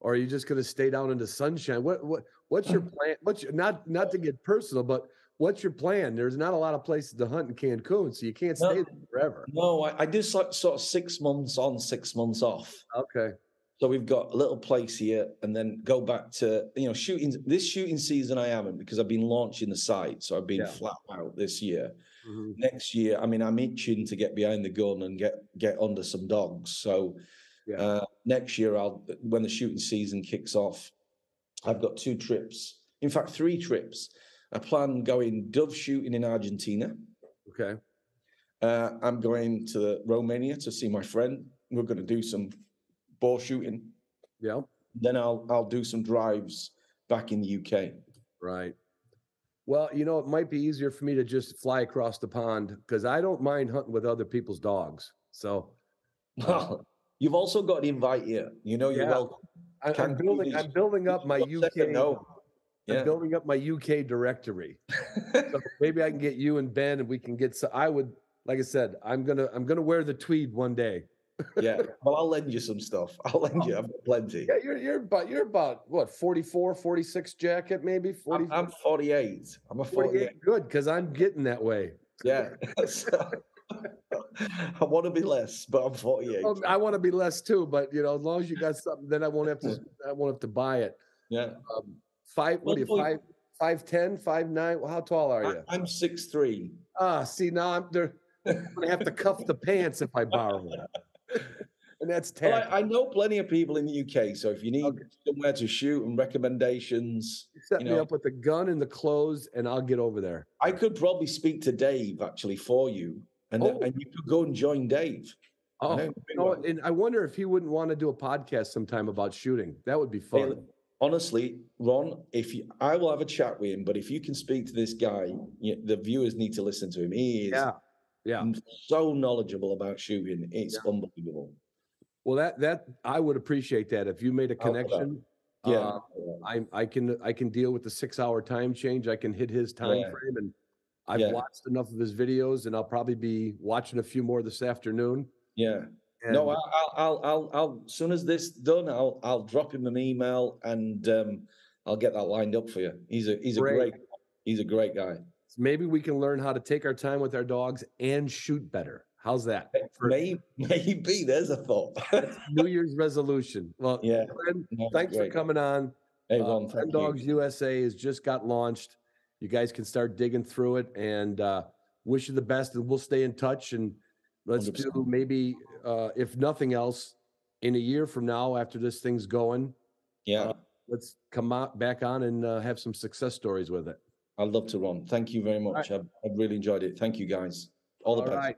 or are you just going to stay down in the sunshine? What what what's your plan? What's your, not not to get personal, but what's your plan? There's not a lot of places to hunt in Cancun, so you can't stay there forever. No, I, I do sort, sort of six months on, six months off. Okay. So we've got a little place here, and then go back to you know shooting. This shooting season, I haven't because I've been launching the site, so I've been yeah. flat out this year. Mm-hmm. Next year, I mean, I'm itching to get behind the gun and get get under some dogs. So yeah. uh, next year, I'll when the shooting season kicks off, I've got two trips. In fact, three trips. I plan going dove shooting in Argentina. Okay. Uh, I'm going to Romania to see my friend. We're going to do some boar shooting. Yeah. Then I'll I'll do some drives back in the UK. Right. Well, you know, it might be easier for me to just fly across the pond because I don't mind hunting with other people's dogs. So, [LAUGHS] uh, you've also got an invite here. You know, you're yeah. welcome. I, am building. I'm building up my UK. No. Yeah. I'm building up my UK directory. [LAUGHS] so maybe I can get you and Ben, and we can get. So I would, like I said, I'm gonna I'm gonna wear the tweed one day [LAUGHS] yeah. Well, I'll lend you some stuff. I'll lend you. Oh. I've got plenty. Yeah, you're you're about you're about what 44, 46 jacket, maybe 40. I'm, I'm 48. I'm a 48. 48. Good, because I'm getting that way. Yeah. [LAUGHS] so, [LAUGHS] I want to be less, but I'm 48. I want to be less too, but you know, as long as you got something, then I won't have to [LAUGHS] I won't have to buy it. Yeah. Um, five what are you five five ten, five nine? Well, how tall are you? I, am six three. Ah, see now I'm there. I'm gonna have to cuff the pants if I borrow one. [LAUGHS] and that's ten. Well, I, I, know plenty of people in the UK, so if you need okay. somewhere to shoot and recommendations, set you know, me up with the gun and the clothes, and I'll get over there. I could probably speak to Dave actually for you, and oh. and you could go and join Dave. Oh, you know, and I wonder if he wouldn't want to do a podcast sometime about shooting. That would be fun. And honestly, Ron, if you, I will have a chat with him, but if you can speak to this guy, you, the viewers need to listen to him. He is yeah yeah so knowledgeable about shooting it's yeah. unbelievable well that that i would appreciate that if you made a connection yeah uh, i i can i can deal with the six hour time change i can hit his time yeah. frame and i've yeah. watched enough of his videos and i'll probably be watching a few more this afternoon yeah and no I'll, I'll i'll i'll as soon as this done i'll i'll drop him an email and um i'll get that lined up for you he's a he's a great, great he's a great guy maybe we can learn how to take our time with our dogs and shoot better. How's that? Maybe, maybe there's a thought. [LAUGHS] New Year's resolution. Well, yeah. no, thanks great. for coming on. Hey, Ron, uh, Dogs USA has just got launched. You guys can start digging through it and uh, wish you the best. And we'll stay in touch and let's 100%. do maybe, uh, if nothing else, in a year from now after this thing's going. Yeah. Uh, let's come out back on and uh, have some success stories with it. I'd love to, Ron. Thank you very much. Right. I've, I've, really enjoyed it. Thank you, guys. All the All best. Right.